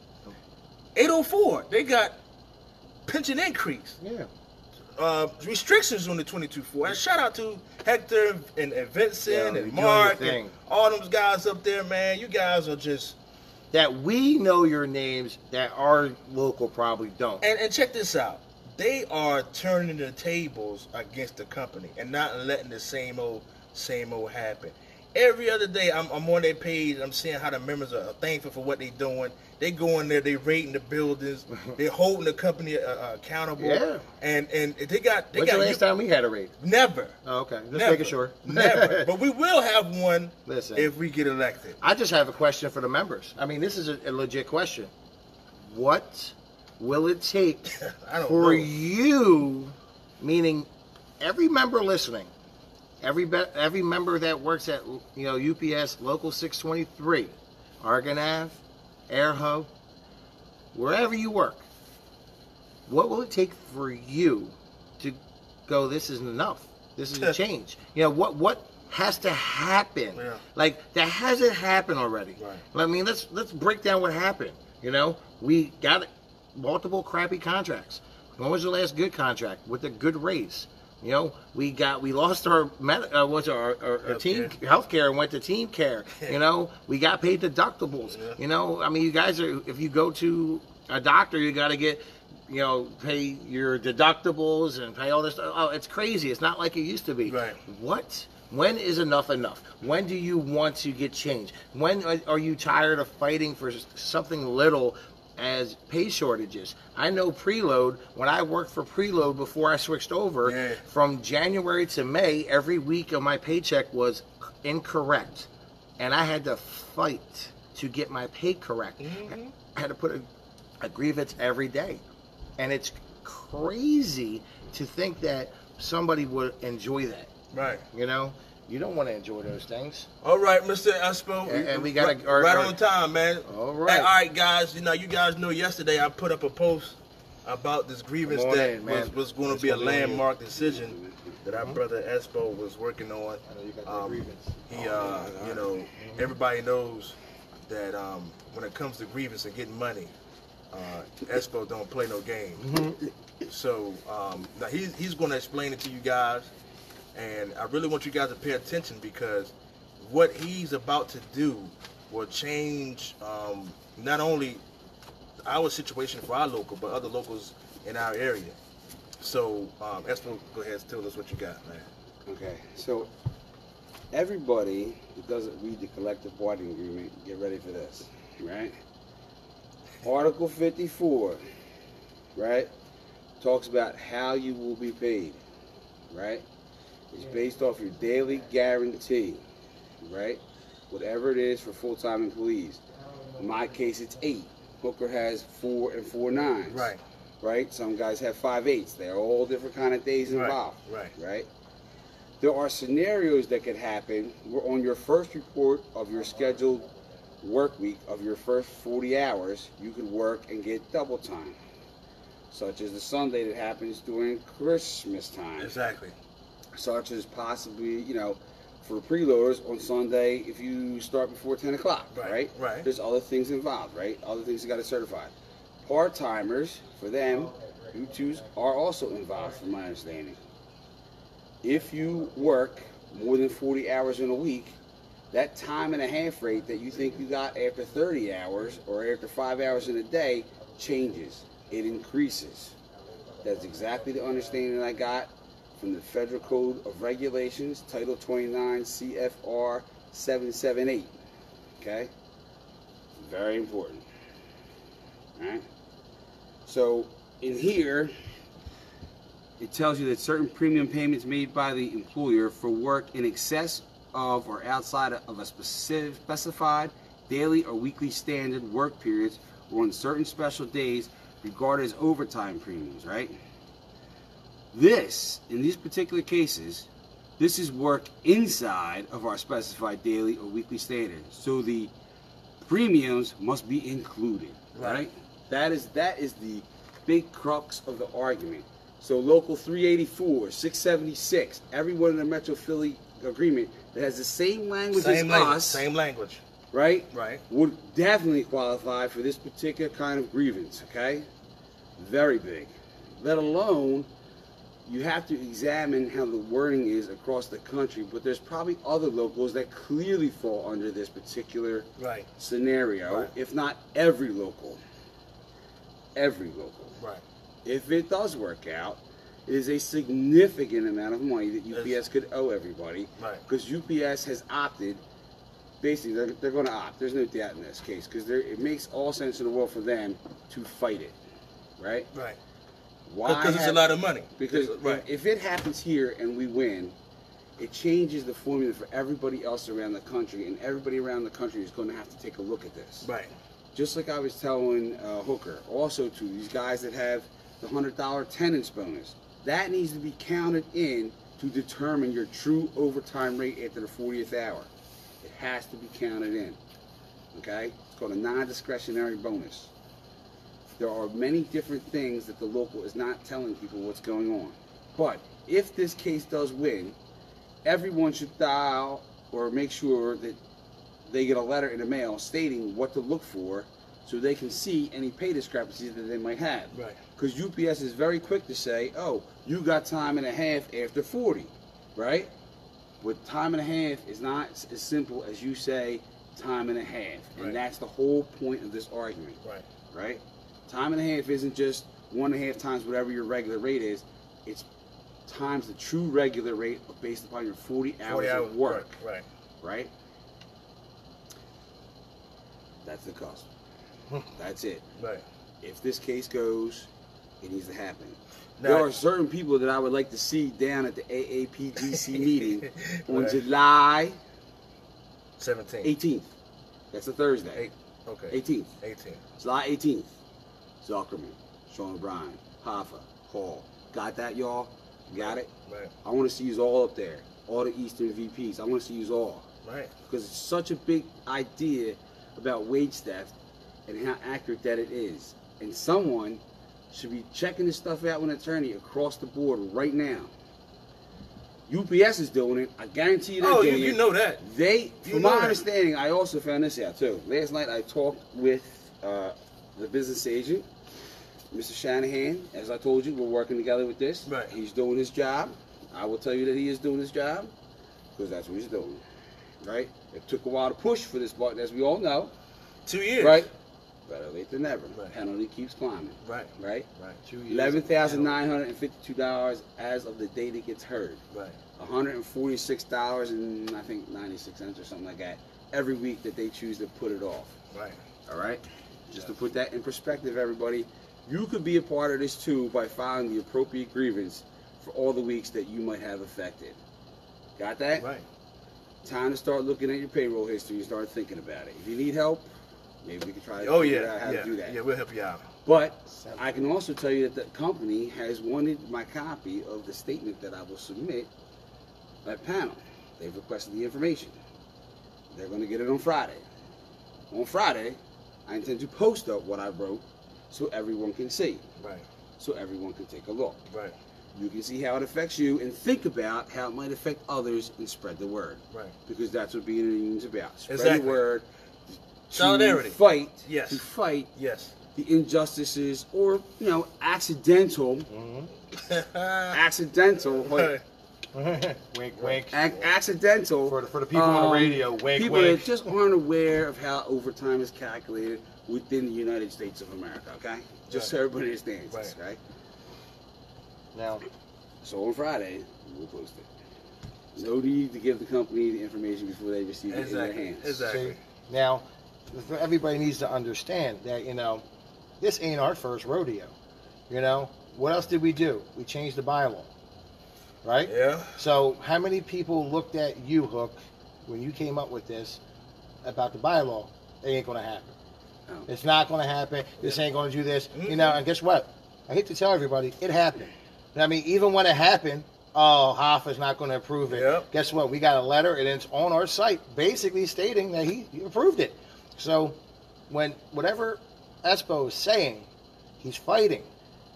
804, they got pension increase Yeah. uh, restrictions on the 22-4. And shout out to Hector and, and Vincent Yeah, and Mark and all those guys up there, man. You guys are just That we know your names that our local probably don't. and, and check this out. They are turning the tables against the company and not letting the same old same old happen. Every other day, I'm, I'm on their page. I'm seeing how the members are thankful for what they're doing. They go in there, they rating the buildings, they're holding the company uh, uh, accountable. Yeah. And and they got they When's the got last time we had a rate? never. Oh, okay. Just Never. making sure. Never. But we will have one Listen. if we get elected. I just have a question for the members. I mean, this is a, a legit question. What will it take I don't for know. you, meaning every member listening, every every member that works at you know UPS Local 623, Oregon Ave, Air Hub, wherever you work, what will it take for you to go? This isn't enough. This is a change. You know what? What has to happen? Yeah. Like that hasn't happened already. Right. I mean, let's let's break down what happened. You know, we got multiple crappy contracts. When was the last good contract with a good raise? You know, we got we lost our med, uh, what's our, our, our team Healthcare. and went to team care. You know, we got paid deductibles. Yeah. You know, I mean, you guys are if you go to a doctor, you got to get you know pay your deductibles and pay all this. Oh, it's crazy. It's not like it used to be. Right. What? When is enough enough? When do you want to get change? When are- are you tired of fighting for something little as pay shortages? I know preload, when I worked for preload before I switched over, Yeah. from January to May, every week of my paycheck was incorrect. And I had to fight to get my pay correct. Mhm. I had to put a, a grievance every day. And it's crazy to think that somebody would enjoy that. Right. You know, you don't want to enjoy those things. All right, Mr. Espo. And- and we gotta- right, right on time, man. All right. Hey, all right, guys. You know, you guys know yesterday I put up a post about this grievance on that man. was, was going to be a gonna be on you. landmark decision that our Mhm. brother Espo was working on. I know you got Um, grievance. He, uh, you know, everybody knows that um, when it comes to grievance and getting money, uh, Espo don't play no game. Mhm. So um, now he's he's going to explain it to you guys, and I really want you guys to pay attention because what he's about to do will change um, not only our situation for our local, but other locals in our area. So um, Espo, go ahead and tell us what you got, man. Okay, so everybody that doesn't read the collective bargaining agreement, get ready for this, right? Article 54, right, talks about how you will be paid, right? It's based off your daily guarantee, right? Whatever it is for full-time employees. In my case, it's eight. Hooker has four and four nines. Right, Right? Some guys have five eights. They're all different kind of days right, involved right. right? There are scenarios that could happen where on your first report of your scheduled work week of your first 40 hours, you could work and get double time, such as the Sunday that happens during Christmas time, Exactly. Such as possibly, you know, for preloaders on Sunday if you start before 10 o'clock, Right, right? right. There's other things involved, right? Other things you got to certify. Part timers, for them, you twos are also involved, from my understanding. If you work more than 40 hours in a week, that time and a half rate that you think you got after 30 hours or after five hours in a day changes. It increases. That's exactly the understanding I got from the Federal Code of Regulations, Title 29 CFR 778. Okay? Very important. Alright? So, in here, it tells you that certain premium payments made by the employer for work in excess of or outside of a specific, specified daily or weekly standard work periods or on certain special days regarded as overtime premiums, right? This, in these particular cases, this is work inside of our specified daily or weekly standards. So the premiums must be included, Right. right? That is that is the big crux of the argument. So local 384, 676, everyone in the Metro Philly agreement that has the same language Same as language. us, Same language. right? Right. Would definitely qualify for this particular kind of grievance, okay? Very big. Let alone you have to examine how the wording is across the country, but there's probably other locals that clearly fall under this particular Right. scenario, Right. if not every local. Every local. Right. If it does work out, it is a significant amount of money that UPS Yes. could owe everybody Right. because UPS has opted. Basically, they're, they're going to opt. There's no doubt in this case because it makes all sense in the world for them to fight it, right? Right. Why? Because it's a lot of money. because It's- right. if it happens here and we win, it changes the formula for everybody else around the country, and everybody around the country is going to have to take a look at this. Right. Just like I was telling uh, Hooker, also to these guys that have the hundred dollar attendance bonus, that needs to be counted in to determine your true overtime rate after the 40th hour. It has to be counted in. Okay, it's called a non-discretionary bonus. There are many different things that the local is not telling people what's going on. But if this case does win, everyone should dial or make sure that they get a letter in the mail stating what to look for so they can see any pay discrepancies that they might have. Right. Because UPS is very quick to say, oh, you got time and a half after 40, right? But time and a half is not as simple as you say time and a half. And Right. that's the whole point of this argument, Right. right? Time and a half isn't just one and a half times whatever your regular rate is. It's times the true regular rate based upon your 40 hours 40 hours of work, Right. right? That's the cost. That's it. Right. If this case goes, it needs to happen. Now- there are certain people that I would like to see down at the AAPDC meeting on Right. July 17th. 18th. That's a Thursday. Eight. Okay. 18th. 18. July 18th. Zuckerman, Sean O'Brien, Hoffa, Hall. Got that, y'all? Got it? Right. I want to see you all up there. all the Eastern VPs. I want to see use all Right. because it's such a big idea about wage theft and how accurate that it is. And someone should be checking this stuff out with an attorney across the board right now. UPS is doing it. I guarantee you they're Oh, you, doing you it. know that. They, You from my that. understanding, I also found this out too. Last night I talked with uh, the business agent, Mr. Shanahan. As I told you, we're working together with this. Right. He's doing his job. I will tell you that he is doing his job because that's what he's doing. Right? It took a while to push for this button, as we all know. Two years. Right? Better late than never. Right. Penalty keeps climbing. Right. Right? Right. Two years. Eleven thousand nine hundred and fifty-two dollars as of the date it gets heard. Right. $146 and I think 96 cents or something like that every week that they choose to put it off. Right. All right? Just to put that in perspective, everybody, you could be a part of this too by filing the appropriate grievance for all the weeks that you might have affected. Got that? Right. Time to start looking at your payroll history and start thinking about it. If you need help, maybe we can try to Oh figure yeah. out how yeah. to do that. Yeah, we'll help you out. But I can also tell you that the company has wanted my copy of the statement that I will submit at panel. They've requested the information. They're going to get it on Friday. On Friday, I intend to post up what I wrote so everyone can see, Right. so everyone can take a look. Right. You can see how it affects you and think about how it might affect others and spread the word. Right. Because that's what being a union is about. Spread Exactly. the word. to Solidarity. Fight. Yes. To fight Yes. the injustices or you know accidental accidental like, wink, wink. ac- accidental For the, for the people on the um, radio, wink, people wink. that just aren't aware of how overtime is calculated within the United States of America okay just so everybody understands this, Right. right now, so on Friday we'll post it no need to give the company the information before they receive it in Exactly. their hands Exactly. See, now, everybody needs to understand that you know, this ain't our first rodeo. You know, what else did we do? We changed the bylaw, right? Yeah. So, how many people looked at you, Hook, when you came up with this about the bylaw? It ain't gonna happen. No. It's not gonna happen. This ain't gonna do this. You Mhm. know, and guess what? I hate to tell everybody, it happened. I mean, even when it happened, oh, Hoffa's not going to approve it. Yep. Guess what? We got a letter, and it's on our site, basically stating that he, he approved it. So, when whatever Espo is saying, he's fighting.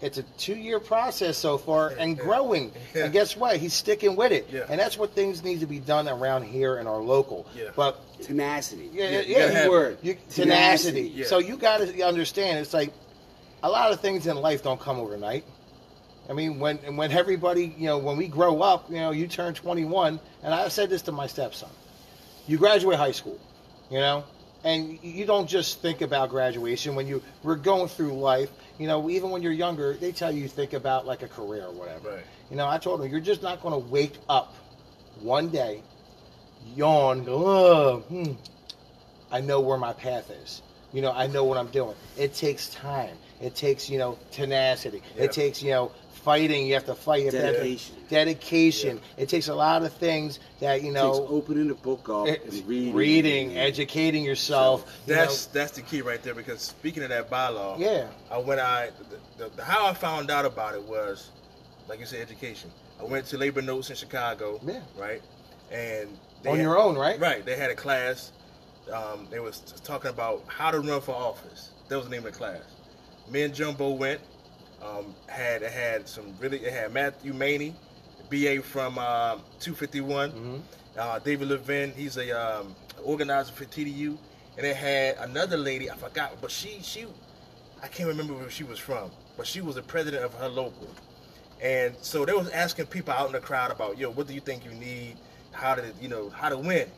It's a two-year process so far, and growing. Yeah. And guess what? He's sticking with it. Yeah. And that's what things need to be done around here in our local. Yeah. But tenacity yeah, Yeah, yeah, you gotta yeah. have- word You, Tenacity, tenacity. yeah. So you got to understand. It's like a lot of things in life don't come overnight. I mean, when when everybody, you know, when we grow up, you know, you turn 21, and I said this to my stepson. You graduate high school, you know, and you don't just think about graduation when you we're going through life. You know, even when you're younger, they tell you think about like a career or whatever. Right. You know, I told him you're just not going to wake up one day, yawn, go, oh, hmm, I know where my path is. You know, I know what I'm doing. It takes time. It takes, you know, tenacity. Yeah. It takes, you know, fighting. You have to fight. You have to dedication dedication. It takes a lot of things that, you It takes know, opening the book up it's and reading reading, educating yourself. you know. That's that's the key right there. Because speaking of that bylaw, yeah. I when I the, the, how I found out about it was, like you said, education. I went to Labor Notes in Chicago, Yeah. right, and they On had- your own, right? Right. They had a class. Um, they was talking about how to run for office. That was the name of the class. Me and Jumbo went. Um, had it had some really. It had Matthew Maney, BA from um, 251. hmm Uh, David Levin. He's a um, organizer for TDU. And it had another lady. I forgot, but she she. I can't remember where she was from, but she was the president of her local. And so they was asking people out in the crowd about, yo, what do you think you need? How to, you know, how to win?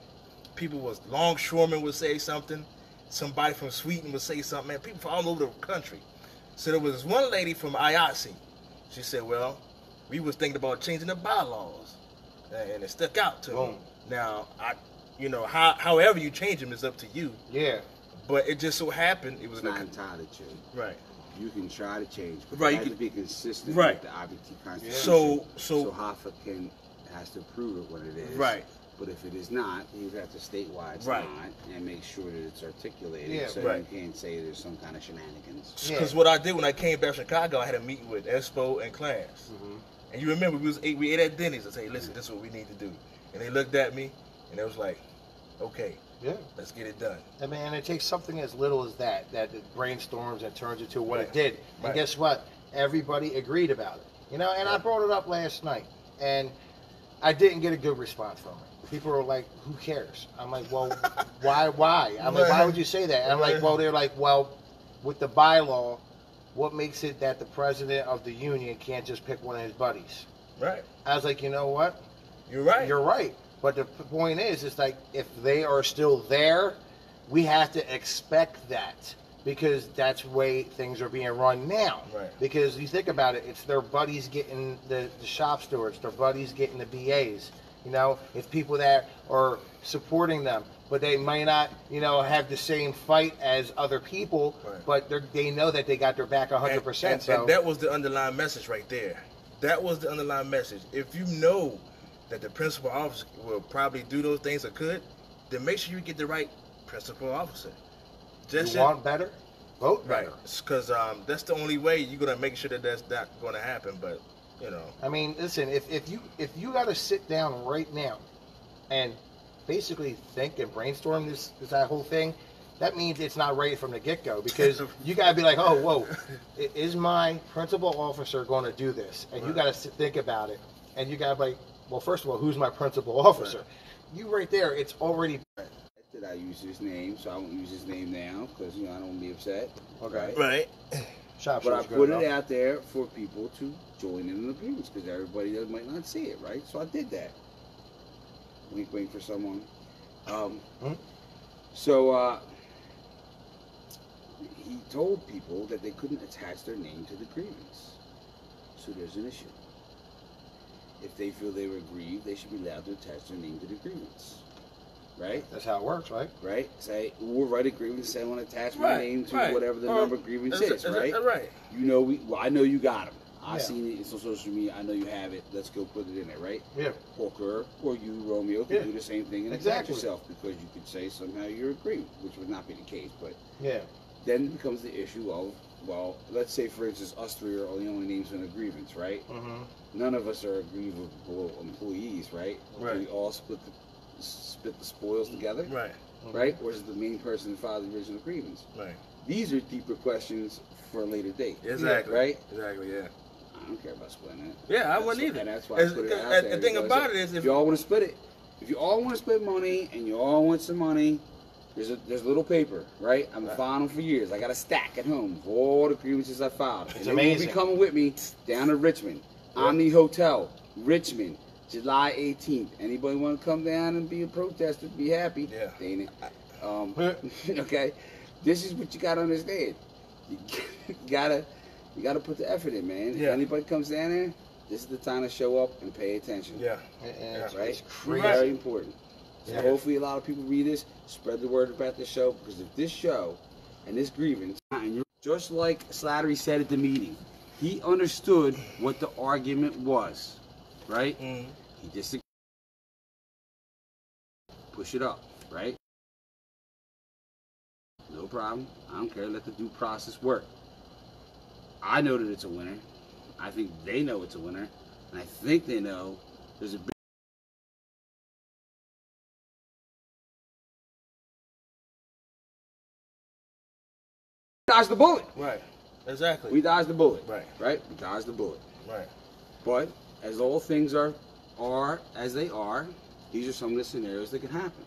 People was longshoremen would say something. Somebody from Sweden would say something. Man, people from all over the country. So there was one lady from IATSE. She said, well, we was thinking about changing the bylaws, and it stuck out to me. Now, I, you know, how, however you change them is up to you. Yeah. But it just so happened it was It's not entirely true. right. You can try to change, but Right, you can- to be consistent Right. with the IBT Constitution. So so so Hoffa can has to prove it what it is. right. But if it is not, you have to state why it's Right. not and make sure that it's articulated Yeah, so right. you can't say there's some kind of shenanigans. Yeah. Because what I did when I came back from Chicago, I had a meeting with Espo and class. Mhm. And you remember we was ate, we ate at Denny's. I say, listen, this is what we need to do. and they looked at me, and they was like, okay, Yeah. let's get it done. I mean, and it takes something as little as that, that it brainstorms and turns into what it Right. did. And Right. guess what? Everybody agreed about it. You know, and I brought it up last night, and I didn't get a good response from it. People are like, "Who cares?" I'm like, "Well, why? Why?" I'm like, "Why would you say that?" And I'm like, "Well, they're like, well, with the bylaw, what makes it that the president of the union can't just pick one of his buddies?" Right. I was like, "You know what? You're right. You're right. But the point is, it's like if they are still there, we have to expect that because that's the way things are being run now. Right. Because you think about it, it's their buddies getting the, the shop stewards, their buddies getting the BAs. You know, it's people that are supporting them, but they might not, you know, have the same fight as other people, Right. but they're, they know that they got their back 100%. And, and, so and that was the underlying message right there. That was the underlying message. If you know that the principal officer will probably do those things or could, then make sure you get the right principal officer. Just you want better, vote better. right, because um, that's the only way you're gonna make sure that that's not going to happen. But you know, I mean, listen, if, if you if you got to sit down right now and basically think and brainstorm this this that whole thing, that means it's not right from the get go because you got to be like, oh, whoa, is my principal officer going to do this? And you got to think about it, and you got to be like, well, first of all, who's my principal officer? Right. You right there, it's already Did I use his name? So I won't use his name now because you know I don't want to be upset. Okay. right? shop. But I put it enough. out there for people to join in the agreements because everybody might not see it, right? So I did that. Wink, wink for someone. Um, Hmm? So uh, he told people that they couldn't attach their name to the grievance. So there's an issue. If they feel they were aggrieved, they should be allowed to attach their name to the grievance. Right? That's how it works, right? Right? Say, or write a grievance, say I want to attach my Right, name to right. whatever the Or- number of grievance That's- is, that's- right? Right. You know, we. Well, I know you got them. I Yeah. seen it. It's on social media. I know you have it. Let's go put it in there, right? Yeah. Hooker or you, Romeo, could Yeah. do the same thing and Exactly. attach yourself because you could say somehow you're aggrieved, which would not be the case. But Yeah. then it becomes the issue of, well, let's say for instance, us three are the only names in a grievance, right? Mm-hmm. None of us are aggrievable employees, right? Right. We all split the split the spoils together, Right. right? Or is the main person that filed the original grievance? Right. These are deeper questions for a later date. Exactly. Right? Exactly. Yeah. I don't care about splitting it. Yeah, I That's wouldn't either. And that's why As- I put it out there. the thing about it is if if- you all want to split it, if you all want to split money and you all want some money, there's a there's a little paper, right? I'm Right. filing them for years. I got a stack at home of all the grievances I filed. It's and they will be coming with me down to Richmond, Omni Hotel, Richmond, July 18th. Anybody want to come down and be a protester? Be happy. Yeah. Ain't it? Um, okay, this is what you gotta understand. You gotta, you gotta put the effort in, man. Yeah. If anybody comes down there, this is the time to show up and pay attention. Yeah. And, and Right? it's crazy. Very important. So Yeah. hopefully a lot of people read this, spread the word about the show, because if this show and this grievance, just like Slattery said at the meeting, he understood what the argument was, right? Mm. He disagreed. Push it up, right? No problem. I don't care. Let the due process work. I know that it's a winner. I think they know it's a winner. And I think they know there's a big. Dodged the bullet. Right. Exactly. We dodged the bullet. Right. Right? We dodged the bullet. Right. But as all things are are as they are, these are some of the scenarios that can happen.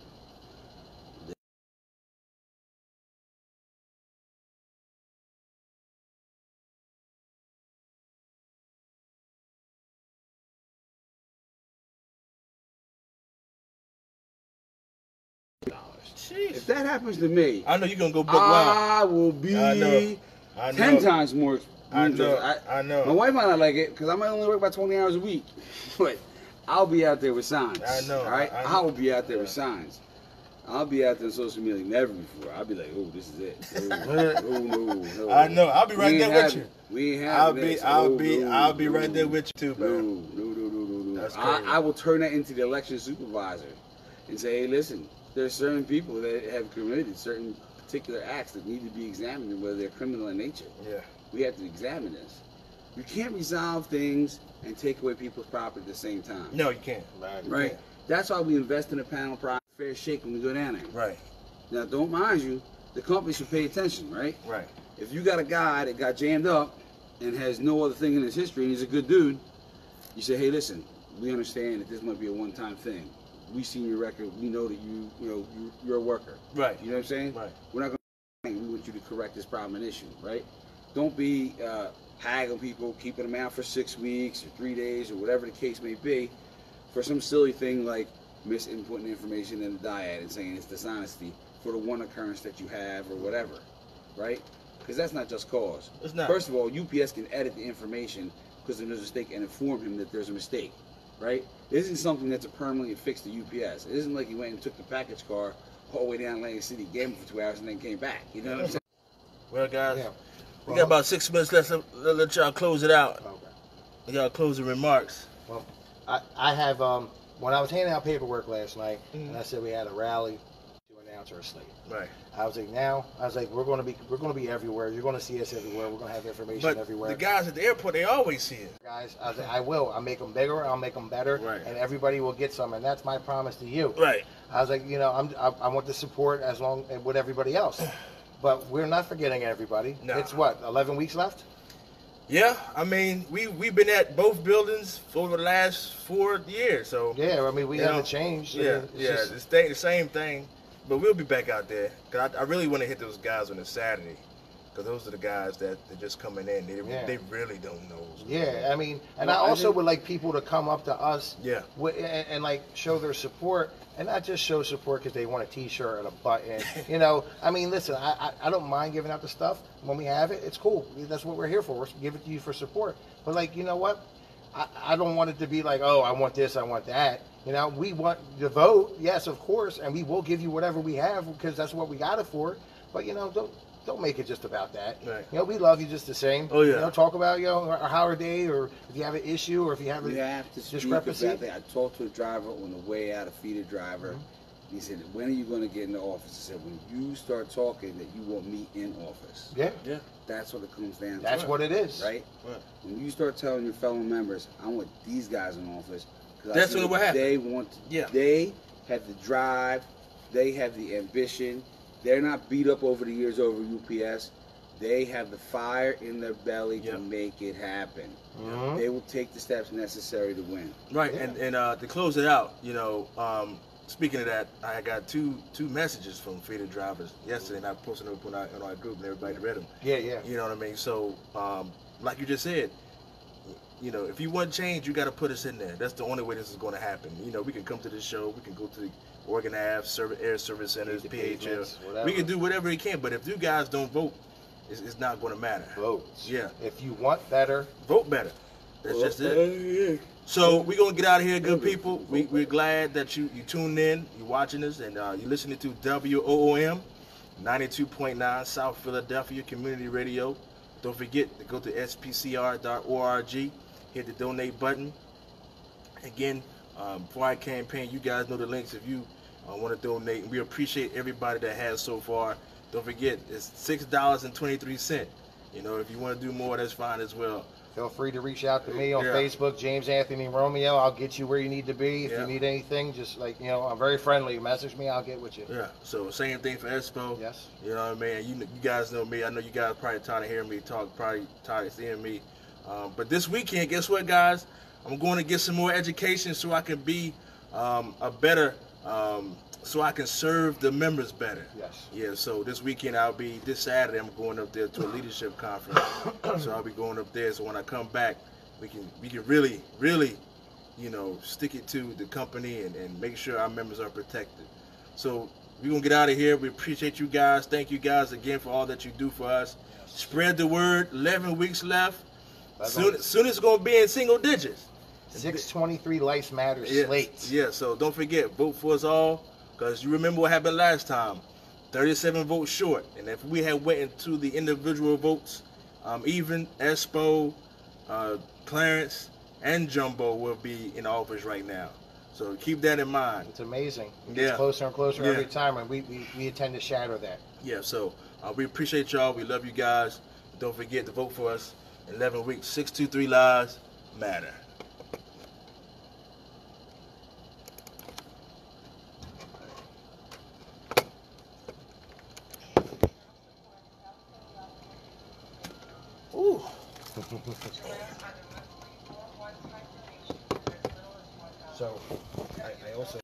Jeez. If that happens to me, I know you're gonna go book wild. I will be I know. I know. ten times more. I know. I, I know. My wife might not like it because I might only work about twenty hours a week, but I'll be out there with signs. I know. All right, I- I, will be out there yeah. with signs. I'll be out there on social media never before. I'll be like, oh, this is it. Oh, no, no. I know. I'll be right there with you. We ain't I'll be. I'll be. I'll be right there with you too, man. no, no, no, no, no. That's I, crazy. I will turn that into the election supervisor and say, hey, listen, there's certain people that have committed certain particular acts that need to be examined whether they're criminal in nature. Yeah. We have to examine this. You can't resolve things and take away people's property at the same time. No, you can't. Right? That's why we invest in a panel price fair shake when we go down there. Right. Now, don't mind you, the company should pay attention, right? Right. If you got a guy that got jammed up and has no other thing in his history and he's a good dude, you say, hey, listen, we understand that this might be a one-time thing. We seen your record. We know that you, you know, you, you're a worker. Right. You know what I'm saying? Right. We're not going to. We want you to correct this problem and issue, right? Don't be uh, haggling people, keeping them out for six weeks or three days or whatever the case may be, for some silly thing like misinputting information in the DIAD and saying it's dishonesty for the one occurrence that you have or whatever, right? Because that's not just cause. It's not. First of all, UPS can edit the information because there's a mistake and inform him that there's a mistake, right? This isn't something that's a permanently fixed to UPS. It isn't like he went and took the package car all the way down Atlantic City, gave him for two hours, and then came back. You know what I'm saying? Well, guys, Yeah. We got about six minutes left. Let, let y'all close it out. Okay. We got closing remarks. Well, I, I have um when I was handing out paperwork last night, Mhm. and I said we had a rally to announce our slate. Right. I was like, now I was like, we're going to be we're going to be everywhere. You're going to see us everywhere. We're going to have information But everywhere. the guys at the airport, they always see it. guys, I was like, I will. I'll make them bigger. I'll make them better, Right. and everybody will get some. And that's my promise to you. Right. I was like, you know, I'm, I, I want the support as long with everybody else. But we're not forgetting everybody. No. It's what, 11 weeks left? Yeah, I mean, we we've been at both buildings for the last four years, so Yeah, I mean, we haven't know, changed. Yeah, it's yeah, just- it's the, the same thing. But we'll be back out there. Cause I, I really want to hit those guys on a Saturday, cause those are the guys that they're just coming in. They Yeah. they really don't know. Yeah. I mean, and Well, I I also think- would like people to come up to us Yeah. wi- and, and like show their support, and not just show support because they want a T-shirt and a button. you know, I mean, listen, I, I I don't mind giving out the stuff when we have it. It's cool. That's what we're here for. We're give it to you for support. But like, you know what? I, I don't want it to be like, oh, I want this, I want that. You know, we want the vote, yes, of course, and we will give you whatever we have because that's what we got it for. But you know, don't don't make it just about that. Right. You know, we love you just the same. Oh, yeah. You know, talk about you know our our day, or if you have an issue, or if you have a You have to speak discrepancy. about. I talked to a driver on the way out, a feeder driver. Mm-hmm. He said, "When are you going to get in the office?" I said, "When you start talking that you want me in office." Yeah, Yeah. That's what it comes down that's to, what it is. right? Right. When you start telling your fellow members, "I want these guys in office," 'cause I That's see what will happen. They want. To, Yeah. They have the drive. They have the ambition. They're not beat up over the years over UPS. They have the fire in their belly Yeah. to make it happen. Mhm. They will take the steps necessary to win. Right, Yeah. and and uh, to close it out, you know, um, speaking of that, I got two two messages from feeder drivers yesterday, and I posted them up on our, on our group, and everybody read them. Yeah, yeah. You know what I mean? So, um, like you just said, you know, if you want change, you got to put us in there. That's the only way this is going to happen. You know, we can come to this show, we can go to the Oregon Ave, service, Air Service Centers, PHL. We can do whatever we can, but if you guys don't vote, it's, it's not going to matter. Votes. Yeah. If you want better, Vote better. That's just it. So we're gonna get out of here, good people. We, we're glad that you you tuned in, you're watching us, and uh, you're listening to WOOM 92.9 South Philadelphia Community Radio. Don't forget to go to spcr.org, hit the donate button. Again, um, before I campaign, you guys know the links if you uh, want to donate. And we appreciate everybody that has so far. Don't forget, it's six dollars and twenty three cent. You know, if you want to do more, that's fine as well. feel free to reach out to me on Yeah. Facebook, James Anthony Romeo. I'll get you where you need to be. If Yeah. you need anything, just like you know, I'm very friendly. Message me, I'll get with you. Yeah. So same thing for Espo. Yes. You know what I mean? You you guys know me. I know you guys probably tired of hearing me talk, probably tired of seeing me. Um, but this weekend, guess what, guys? I'm going to get some more education so I can be um, a better, um, so I can serve the members better. Yes. Yeah. So this weekend I'll be this Saturday. I'm going up there to a leadership conference. so I'll be going up there. So when I come back, we can we can really really, you know, stick it to the company and, and make sure our members are protected. So we're gonna get out of here. We appreciate you guys. Thank you guys again for all that you do for us. Spread the word. 11 weeks left. That's Soon, on soon it's gonna be in single digits. 623 Life Matters Yeah, slate. yeah. So don't forget, vote for us all, because you remember what happened last time. 37 votes short, and if we had went into the individual votes, um, even Espo, uh, Clarence, and Jumbo will be in office right now. So keep that in mind. It's amazing. It Yeah. gets closer and closer Yeah. every time, and we, we, we intend to shatter that. Yeah, so uh, we appreciate y'all. We love you guys. Don't forget to vote for us. 11 weeks, 623 lives matter. So, I, I also.